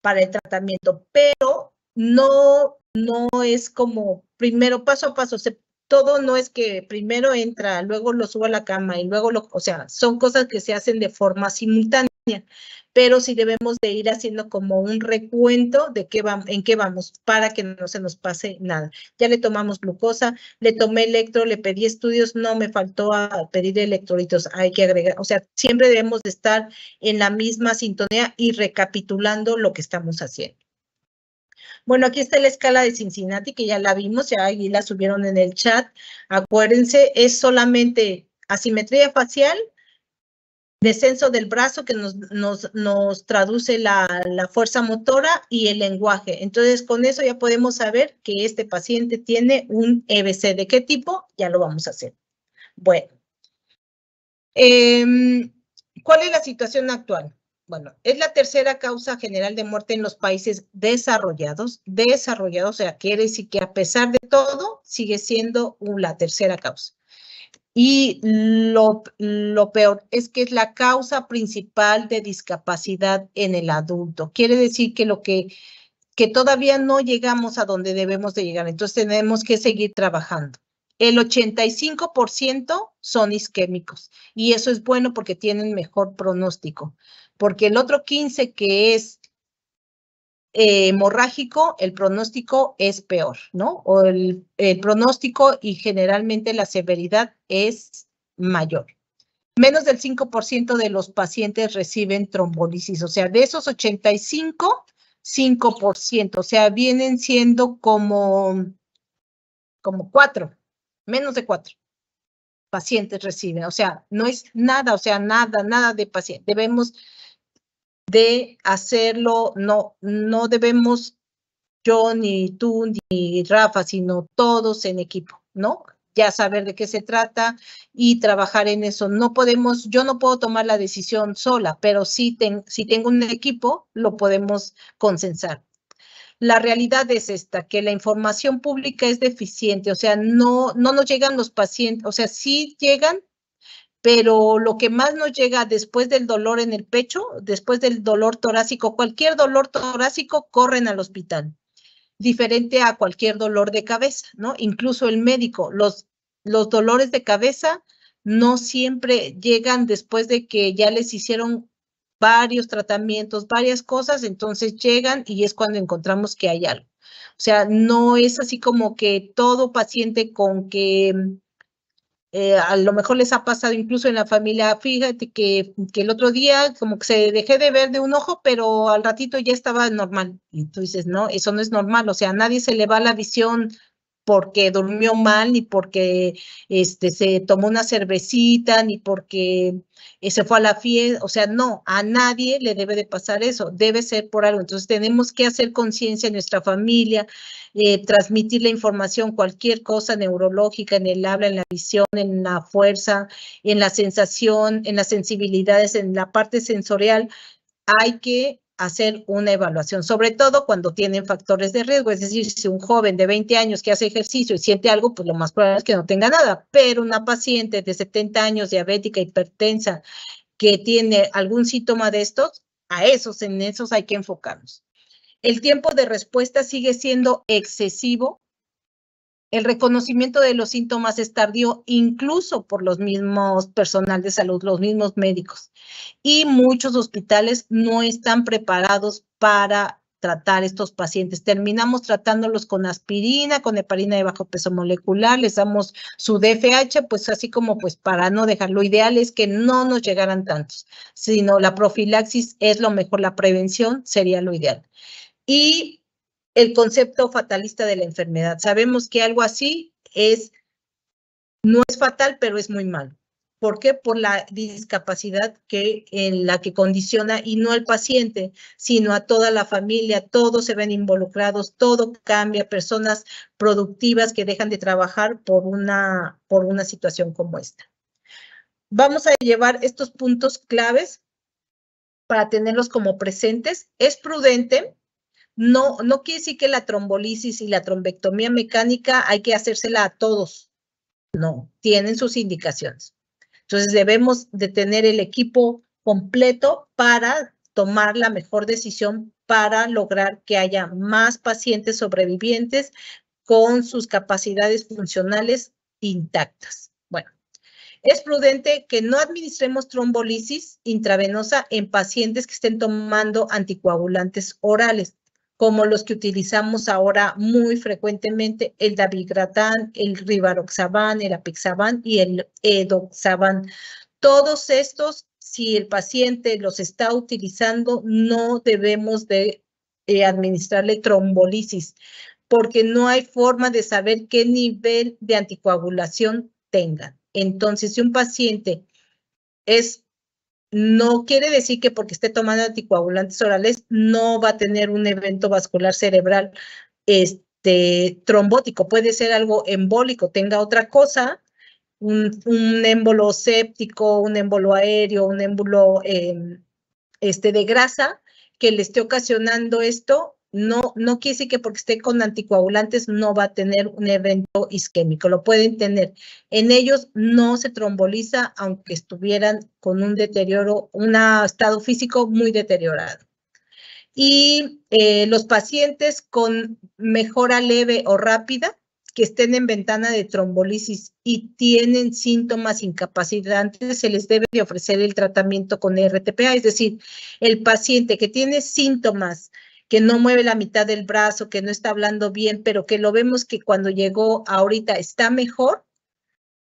para el tratamiento, pero no, no es como primero paso a paso, todo no es que primero entra, luego lo subo a la cama y luego lo, o sea, son cosas que se hacen de forma simultánea, pero sí debemos de ir haciendo como un recuento de qué en qué vamos para que no se nos pase nada. Ya le tomamos glucosa, le tomé electro, le pedí estudios, no me faltó a pedir electrolitos, hay que agregar, o sea, siempre debemos de estar en la misma sintonía y recapitulando lo que estamos haciendo. Bueno, aquí está la escala de Cincinnati, que ya la vimos, ya ahí la subieron en el chat. Acuérdense, es solamente asimetría facial, descenso del brazo que nos, nos, nos traduce la, la, fuerza motora y el lenguaje. Entonces, con eso ya podemos saber que este paciente tiene un EBC. ¿De qué tipo? Ya lo vamos a hacer. Bueno. Eh, ¿Cuál es la situación actual? Bueno, es la tercera causa general de muerte en los países desarrollados. Desarrollados, o sea, quiere decir que a pesar de todo, sigue siendo la tercera causa. Y lo, lo, peor es que es la causa principal de discapacidad en el adulto. Quiere decir que lo que, que todavía no llegamos a donde debemos de llegar. Entonces tenemos que seguir trabajando. El 85% son isquémicos y eso es bueno porque tienen mejor pronóstico porque el otro 15 que es eh, hemorrágico, el pronóstico es peor, ¿no? O el, pronóstico y generalmente la severidad es mayor. Menos del 5% de los pacientes reciben trombolisis, o sea, de esos 85, 5%, o sea, vienen siendo como, como cuatro, menos de cuatro pacientes reciben, o sea, no es nada, o sea, nada, nada de paciente. Debemos de hacerlo, no, no debemos yo ni tú ni Rafa, sino todos en equipo, ¿no? Ya saber de qué se trata y trabajar en eso. No podemos, yo no puedo tomar la decisión sola, pero sí si tengo un equipo, lo podemos consensar. La realidad es esta, que la información pública es deficiente, o sea, no, no nos llegan los pacientes, o sea, sí llegan, pero lo que más nos llega después del dolor en el pecho, después del dolor torácico, cualquier dolor torácico, corren al hospital, diferente a cualquier dolor de cabeza, ¿no? Incluso el médico, los, los dolores de cabeza no siempre llegan después de que ya les hicieron varios tratamientos, varias cosas, entonces llegan y es cuando encontramos que hay algo. O sea, no es así como que todo paciente con que eh, a lo mejor les ha pasado incluso en la familia, fíjate que, que, el otro día como que se dejé de ver de un ojo, pero al ratito ya estaba normal. Dices, no, eso no es normal, o sea, a nadie se le va la visión porque durmió mal, ni porque este, se tomó una cervecita, ni porque eh, se fue a la fiesta, o sea, no, a nadie le debe de pasar eso, debe ser por algo. Entonces tenemos que hacer conciencia en nuestra familia, eh, transmitir la información, cualquier cosa neurológica, en el habla, en la visión, en la fuerza, en la sensación, en las sensibilidades, en la parte sensorial, hay que hacer una evaluación, sobre todo cuando tienen factores de riesgo, es decir, si un joven de 20 años que hace ejercicio y siente algo, pues lo más probable es que no tenga nada, pero una paciente de 70 años diabética, hipertensa, que tiene algún síntoma de estos, a esos, en esos hay que enfocarnos. El tiempo de respuesta sigue siendo excesivo el reconocimiento de los síntomas es tardío incluso por los mismos personal de salud, los mismos médicos. Y muchos hospitales no están preparados para tratar estos pacientes. Terminamos tratándolos con aspirina, con heparina de bajo peso molecular, les damos su DFH, pues así como pues para no dejar. Lo ideal es que no nos llegaran tantos, sino la profilaxis es lo mejor, la prevención sería lo ideal. Y el concepto fatalista de la enfermedad. Sabemos que algo así es, no es fatal, pero es muy malo. ¿Por qué? Por la discapacidad que en la que condiciona y no al paciente, sino a toda la familia, todos se ven involucrados, todo cambia, personas productivas que dejan de trabajar por una, por una situación como esta. Vamos a llevar estos puntos claves para tenerlos como presentes. Es prudente no, no quiere decir que la trombolisis y la trombectomía mecánica hay que hacérsela a todos. No, tienen sus indicaciones. Entonces debemos de tener el equipo completo para tomar la mejor decisión para lograr que haya más pacientes sobrevivientes con sus capacidades funcionales intactas. Bueno, es prudente que no administremos trombolisis intravenosa en pacientes que estén tomando anticoagulantes orales, como los que utilizamos ahora muy frecuentemente, el dabigatran, el rivaroxaban, el apixaban y el edoxaban. Todos estos, si el paciente los está utilizando, no debemos de eh, administrarle trombolisis, porque no hay forma de saber qué nivel de anticoagulación tengan. Entonces, si un paciente es, no quiere decir que porque esté tomando anticoagulantes orales no va a tener un evento vascular cerebral este, trombótico. Puede ser algo embólico, tenga otra cosa, un, un émbolo séptico, un émbolo aéreo, un émbolo em, este, de grasa que le esté ocasionando esto no, no quiere decir que porque esté con anticoagulantes no va a tener un evento isquémico, lo pueden tener. En ellos no se tromboliza aunque estuvieran con un deterioro, un estado físico muy deteriorado. Y eh, los pacientes con mejora leve o rápida, que estén en ventana de trombolisis y tienen síntomas incapacitantes, se les debe de ofrecer el tratamiento con RTPA, es decir, el paciente que tiene síntomas que no mueve la mitad del brazo, que no está hablando bien, pero que lo vemos que cuando llegó ahorita está mejor,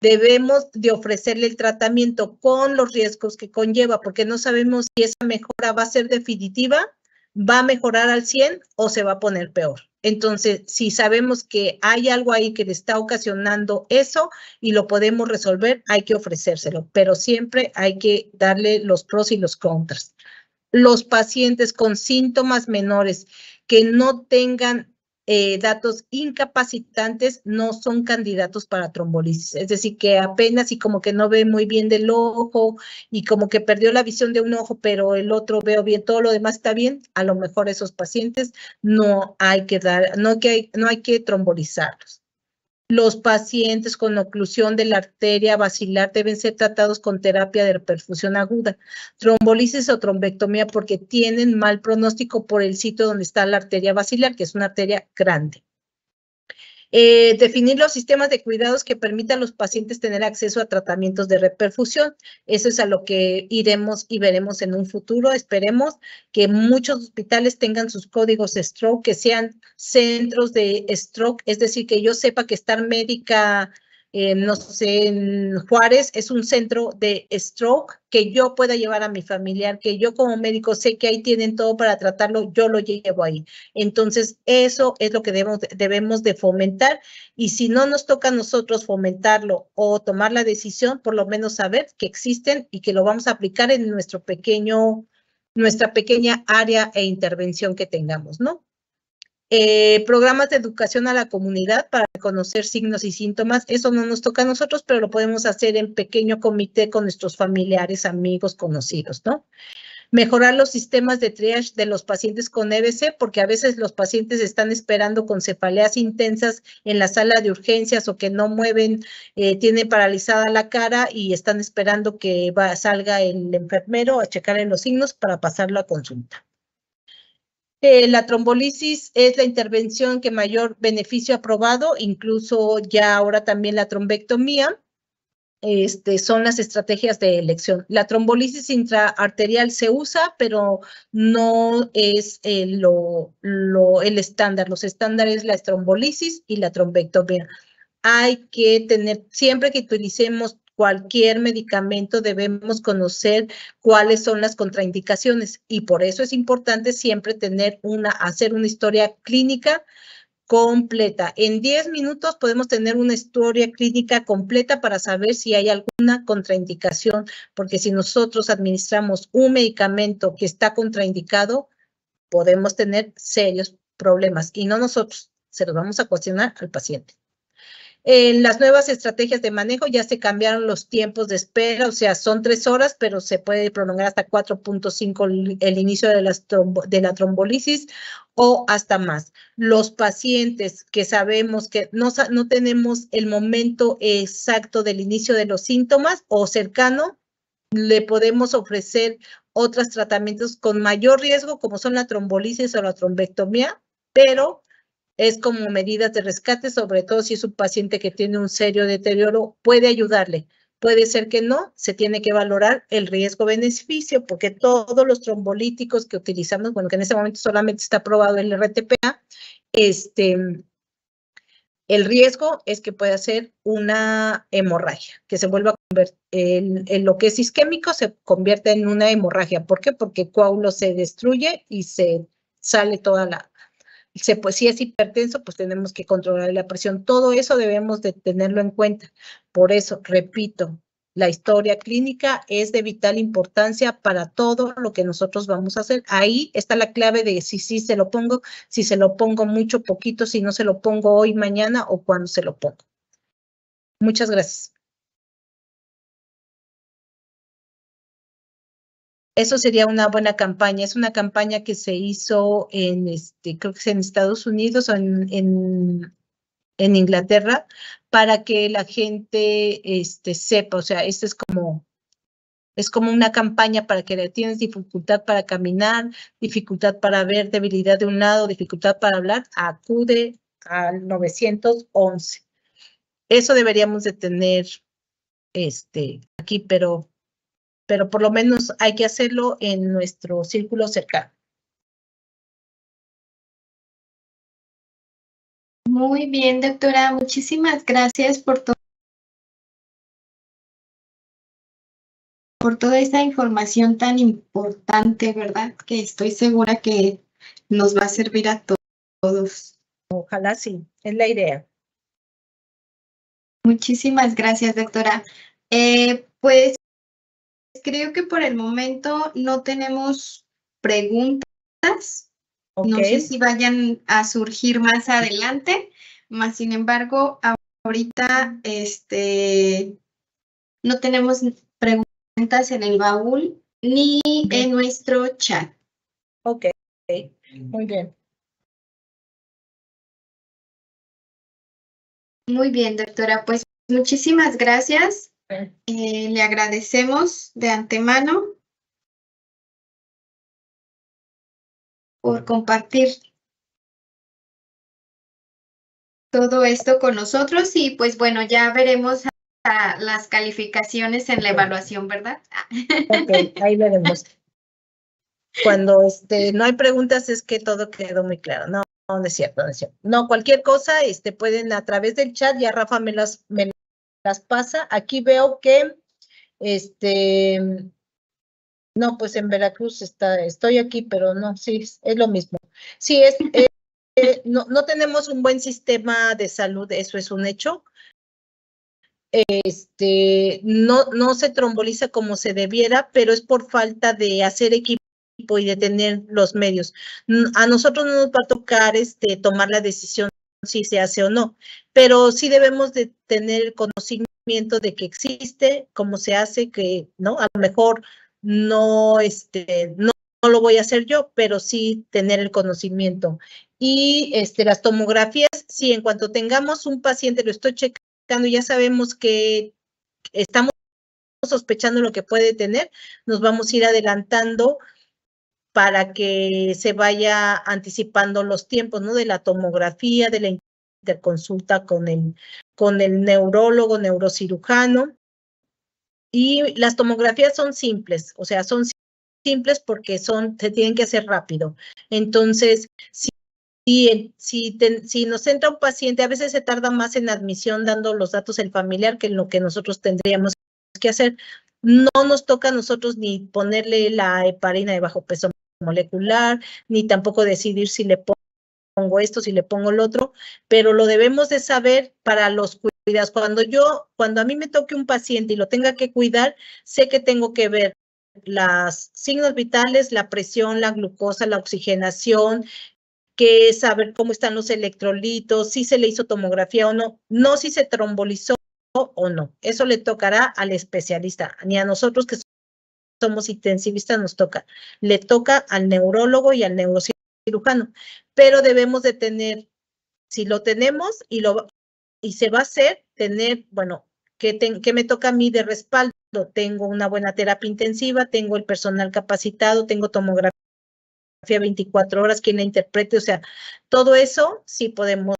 debemos de ofrecerle el tratamiento con los riesgos que conlleva, porque no sabemos si esa mejora va a ser definitiva, va a mejorar al 100 o se va a poner peor. Entonces, si sabemos que hay algo ahí que le está ocasionando eso y lo podemos resolver, hay que ofrecérselo, pero siempre hay que darle los pros y los contras los pacientes con síntomas menores que no tengan eh, datos incapacitantes no son candidatos para trombolisis. Es decir, que apenas y como que no ve muy bien del ojo y como que perdió la visión de un ojo, pero el otro veo bien, todo lo demás está bien, a lo mejor esos pacientes no hay que dar, no, que no hay que trombolizarlos. Los pacientes con oclusión de la arteria basilar deben ser tratados con terapia de perfusión aguda, trombolisis o trombectomía porque tienen mal pronóstico por el sitio donde está la arteria basilar, que es una arteria grande. Eh, definir los sistemas de cuidados que permitan a los pacientes tener acceso a tratamientos de reperfusión. Eso es a lo que iremos y veremos en un futuro. Esperemos que muchos hospitales tengan sus códigos stroke, que sean centros de stroke, es decir, que yo sepa que estar médica no sé, en Juárez es un centro de stroke que yo pueda llevar a mi familiar, que yo como médico sé que ahí tienen todo para tratarlo, yo lo llevo ahí. Entonces, eso es lo que debemos, debemos de fomentar y si no nos toca a nosotros fomentarlo o tomar la decisión, por lo menos saber que existen y que lo vamos a aplicar en nuestro pequeño, nuestra pequeña área e intervención que tengamos, ¿no? Eh, programas de educación a la comunidad para conocer signos y síntomas. Eso no nos toca a nosotros, pero lo podemos hacer en pequeño comité con nuestros familiares, amigos, conocidos, ¿no? Mejorar los sistemas de triage de los pacientes con EBC, porque a veces los pacientes están esperando con cefaleas intensas en la sala de urgencias o que no mueven, eh, tienen paralizada la cara y están esperando que salga el enfermero a checar los signos para pasarlo a consulta. Eh, la trombolisis es la intervención que mayor beneficio ha probado, incluso ya ahora también la trombectomía. Este, son las estrategias de elección. La trombolisis intraarterial se usa, pero no es eh, lo, el estándar. Los estándares la trombolisis y la trombectomía. Hay que tener, siempre que utilicemos cualquier medicamento debemos conocer cuáles son las contraindicaciones y por eso es importante siempre tener una, hacer una historia clínica completa. En 10 minutos podemos tener una historia clínica completa para saber si hay alguna contraindicación, porque si nosotros administramos un medicamento que está contraindicado, podemos tener serios problemas y no nosotros, se los vamos a cuestionar al paciente. En las nuevas estrategias de manejo ya se cambiaron los tiempos de espera, o sea, son tres horas, pero se puede prolongar hasta 4.5 el inicio de, la trombolisis o hasta más. Los pacientes que sabemos que no, no tenemos el momento exacto del inicio de los síntomas o cercano, le podemos ofrecer otros tratamientos con mayor riesgo, como son la trombolisis o la trombectomía, pero es como medidas de rescate, sobre todo si es un paciente que tiene un serio deterioro, puede ayudarle. Puede ser que no, se tiene que valorar el riesgo-beneficio, porque todos los trombolíticos que utilizamos, bueno, que en ese momento solamente está aprobado el RTPA, este, el riesgo es que pueda ser una hemorragia, que se vuelva a convertir en, lo que es isquémico, se convierte en una hemorragia. ¿Por qué? Porque el coágulo se destruye y se sale toda la... Pues si es hipertenso, pues tenemos que controlar la presión. Todo eso debemos de tenerlo en cuenta. Por eso, repito, la historia clínica es de vital importancia para todo lo que nosotros vamos a hacer. Ahí está la clave de si sí se lo pongo, si se lo pongo mucho, poquito, si no se lo pongo hoy, mañana o cuando se lo pongo. Muchas gracias. Eso sería una buena campaña. Es una campaña que se hizo en, este, creo que es en Estados Unidos o en, en, Inglaterra para que la gente este, sepa, o sea, esto es como, es como una campaña para que tienes dificultad para caminar, dificultad para ver, debilidad de un lado, dificultad para hablar, acude al 911. Eso deberíamos de tener este, aquí, pero, pero por lo menos hay que hacerlo en nuestro círculo cercano. Muy bien, doctora. Muchísimas gracias por todo. por toda esa información tan importante, ¿verdad? Que estoy segura que nos va a servir a todos. Ojalá sí, es la idea. Muchísimas gracias, doctora. Eh, pues creo que por el momento no tenemos preguntas. No sé si vayan a surgir más adelante, más sin embargo, ahorita este, no tenemos preguntas en el baúl ni en nuestro chat. Ok, muy bien. Muy bien, doctora. Pues muchísimas gracias. Eh, le agradecemos de antemano por compartir todo esto con nosotros y pues bueno, ya veremos las calificaciones en la evaluación, ¿verdad? Ok, ahí veremos. Cuando este, no hay preguntas es que todo quedó muy claro. No, no es cierto, no es cierto. No, cualquier cosa, este, pueden a través del chat, ya Rafa me las, me las pasa. Aquí veo que este, no, pues en Veracruz está, estoy aquí, pero no, sí, es lo mismo. Sí, es, eh, no, no tenemos un buen sistema de salud, eso es un hecho. Este, no, no se tromboliza como se debiera, pero es por falta de hacer equipo y de tener los medios. A nosotros no nos va a tocar este, tomar la decisión si se hace o no, pero sí debemos de tener el conocimiento de que existe, cómo se hace, que, ¿no? A lo mejor no, este, no, lo voy a hacer yo, pero sí tener el conocimiento. Y este, las tomografías, sí, en cuanto tengamos un paciente, lo estoy checando, ya sabemos que estamos sospechando lo que puede tener, nos vamos a ir adelantando para que se vaya anticipando los tiempos, ¿no? De la tomografía, de la interconsulta con el, con el neurólogo, neurocirujano, y las tomografías son simples, o sea, son simples porque son, se tienen que hacer rápido. Entonces, si, si, si nos entra un paciente, a veces se tarda más en admisión dando los datos el familiar que lo que nosotros tendríamos que hacer. No nos toca a nosotros ni ponerle la heparina de bajo peso molecular, ni tampoco decidir si le pongo esto, si le pongo lo otro, pero lo debemos de saber para los cuidas. Cuando yo, cuando a mí me toque un paciente y lo tenga que cuidar, sé que tengo que ver los signos vitales, la presión, la glucosa, la oxigenación, que saber cómo están los electrolitos, si se le hizo tomografía o no, no si se trombolizó o no. Eso le tocará al especialista, ni a nosotros que somos intensivistas nos toca. Le toca al neurólogo y al neurocirujano, pero debemos de tener, si lo tenemos y lo y se va a hacer tener, bueno, que, que me toca a mí de respaldo. tengo una buena terapia intensiva, tengo el personal capacitado, tengo tomografía 24 horas, quien la interprete, o sea, todo eso sí podemos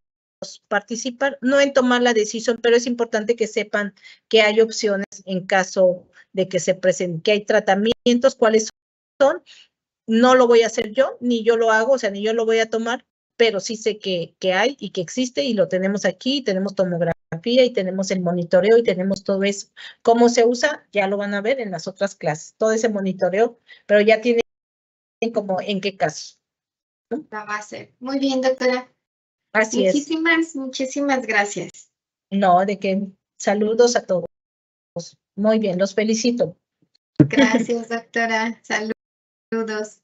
participar, no en tomar la decisión, pero es importante que sepan que hay opciones en caso de que se presenten, que hay tratamientos, cuáles son. No lo voy a hacer yo, ni yo lo hago, o sea, ni yo lo voy a tomar, pero sí sé que, que hay y que existe y lo tenemos aquí, tenemos tomografía y tenemos el monitoreo y tenemos todo eso. ¿Cómo se usa? Ya lo van a ver en las otras clases, todo ese monitoreo, pero ya tienen como en qué caso. La base. Muy bien, doctora. Así muchísimas, muchísimas gracias. No, de que saludos a todos. Muy bien, los felicito. Gracias, doctora. Saludos.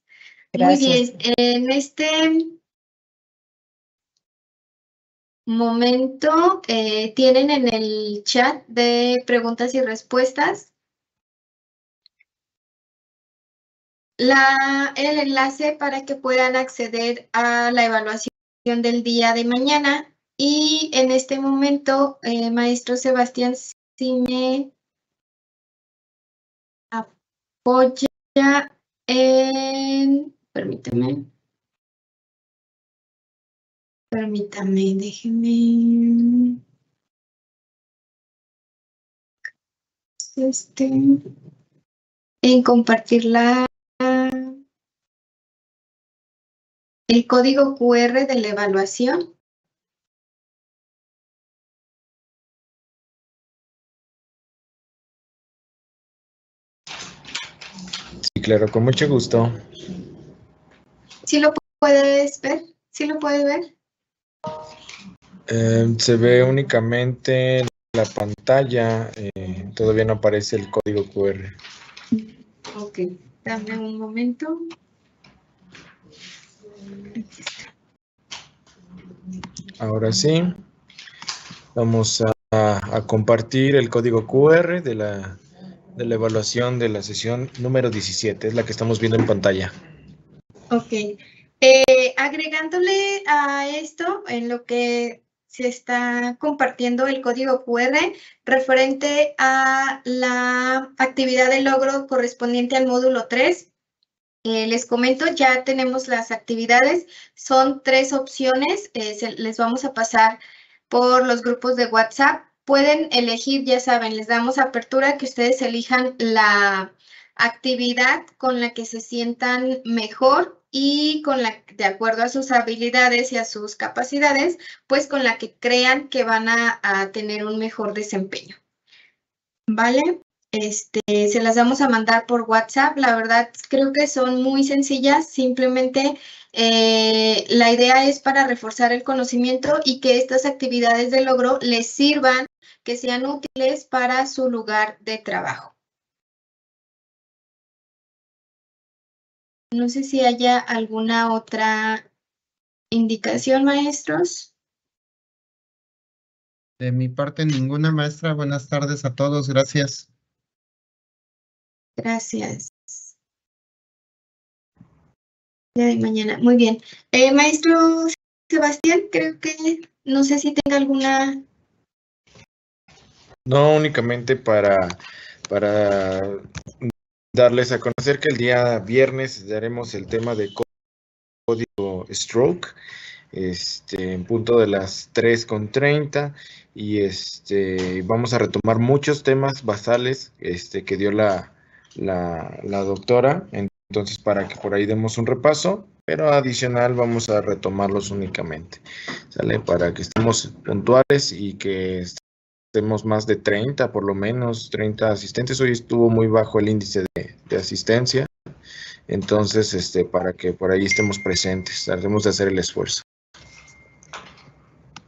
Muy bien, en este momento eh, tienen en el chat de preguntas y respuestas la, el enlace para que puedan acceder a la evaluación del día de mañana. Y en este momento, eh, maestro Sebastián, si me apoya en, permíteme, permítame, déjeme, este, en compartir la el código QR de la evaluación. Claro, con mucho gusto. ¿Sí lo puedes ver? ¿Sí lo puedes ver? Eh, se ve únicamente la pantalla, eh, todavía no aparece el código QR. Ok, dame un momento. Ahora sí, vamos a, compartir el código QR de la, de la evaluación de la sesión número 17, es la que estamos viendo en pantalla. Ok. Eh, agregándole a esto, en lo que se está compartiendo el código QR referente a la actividad de logro correspondiente al módulo 3, eh, les comento, ya tenemos las actividades. Son tres opciones. Eh, les vamos a pasar por los grupos de WhatsApp. Pueden elegir, ya saben, les damos apertura que ustedes elijan la actividad con la que se sientan mejor y con la, de acuerdo a sus habilidades y a sus capacidades, pues con la que crean que van a, tener un mejor desempeño. ¿Vale? Este, se las vamos a mandar por WhatsApp. La verdad, creo que son muy sencillas. Simplemente eh, la idea es para reforzar el conocimiento y que estas actividades de logro les sirvan, que sean útiles para su lugar de trabajo. No sé si haya alguna otra indicación, maestros. De mi parte, ninguna maestra. Buenas tardes a todos. Gracias. Gracias. Ya de mañana. Muy bien. Eh, maestro Sebastián, creo que no sé si tenga alguna. No, únicamente para, para darles a conocer que el día viernes daremos el tema de código stroke este, en punto de las 3.30 y este, vamos a retomar muchos temas basales este, que dio la, la, doctora. Entonces, para que por ahí demos un repaso, pero adicional vamos a retomarlos únicamente, ¿sale? Para que estemos puntuales y que estemos más de 30, por lo menos 30 asistentes. Hoy estuvo muy bajo el índice de, asistencia, entonces, este, para que por ahí estemos presentes, tratemos de hacer el esfuerzo.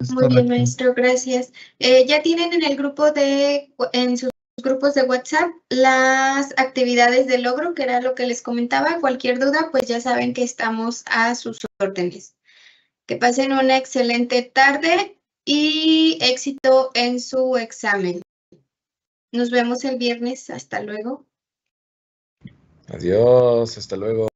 Muy bien, maestro, gracias. Eh, ya tienen en el grupo de, en sus grupos de WhatsApp las actividades de logro, que era lo que les comentaba. Cualquier duda, pues ya saben que estamos a sus órdenes. Que pasen una excelente tarde y éxito en su examen. Nos vemos el viernes. Hasta luego. Adiós, hasta luego.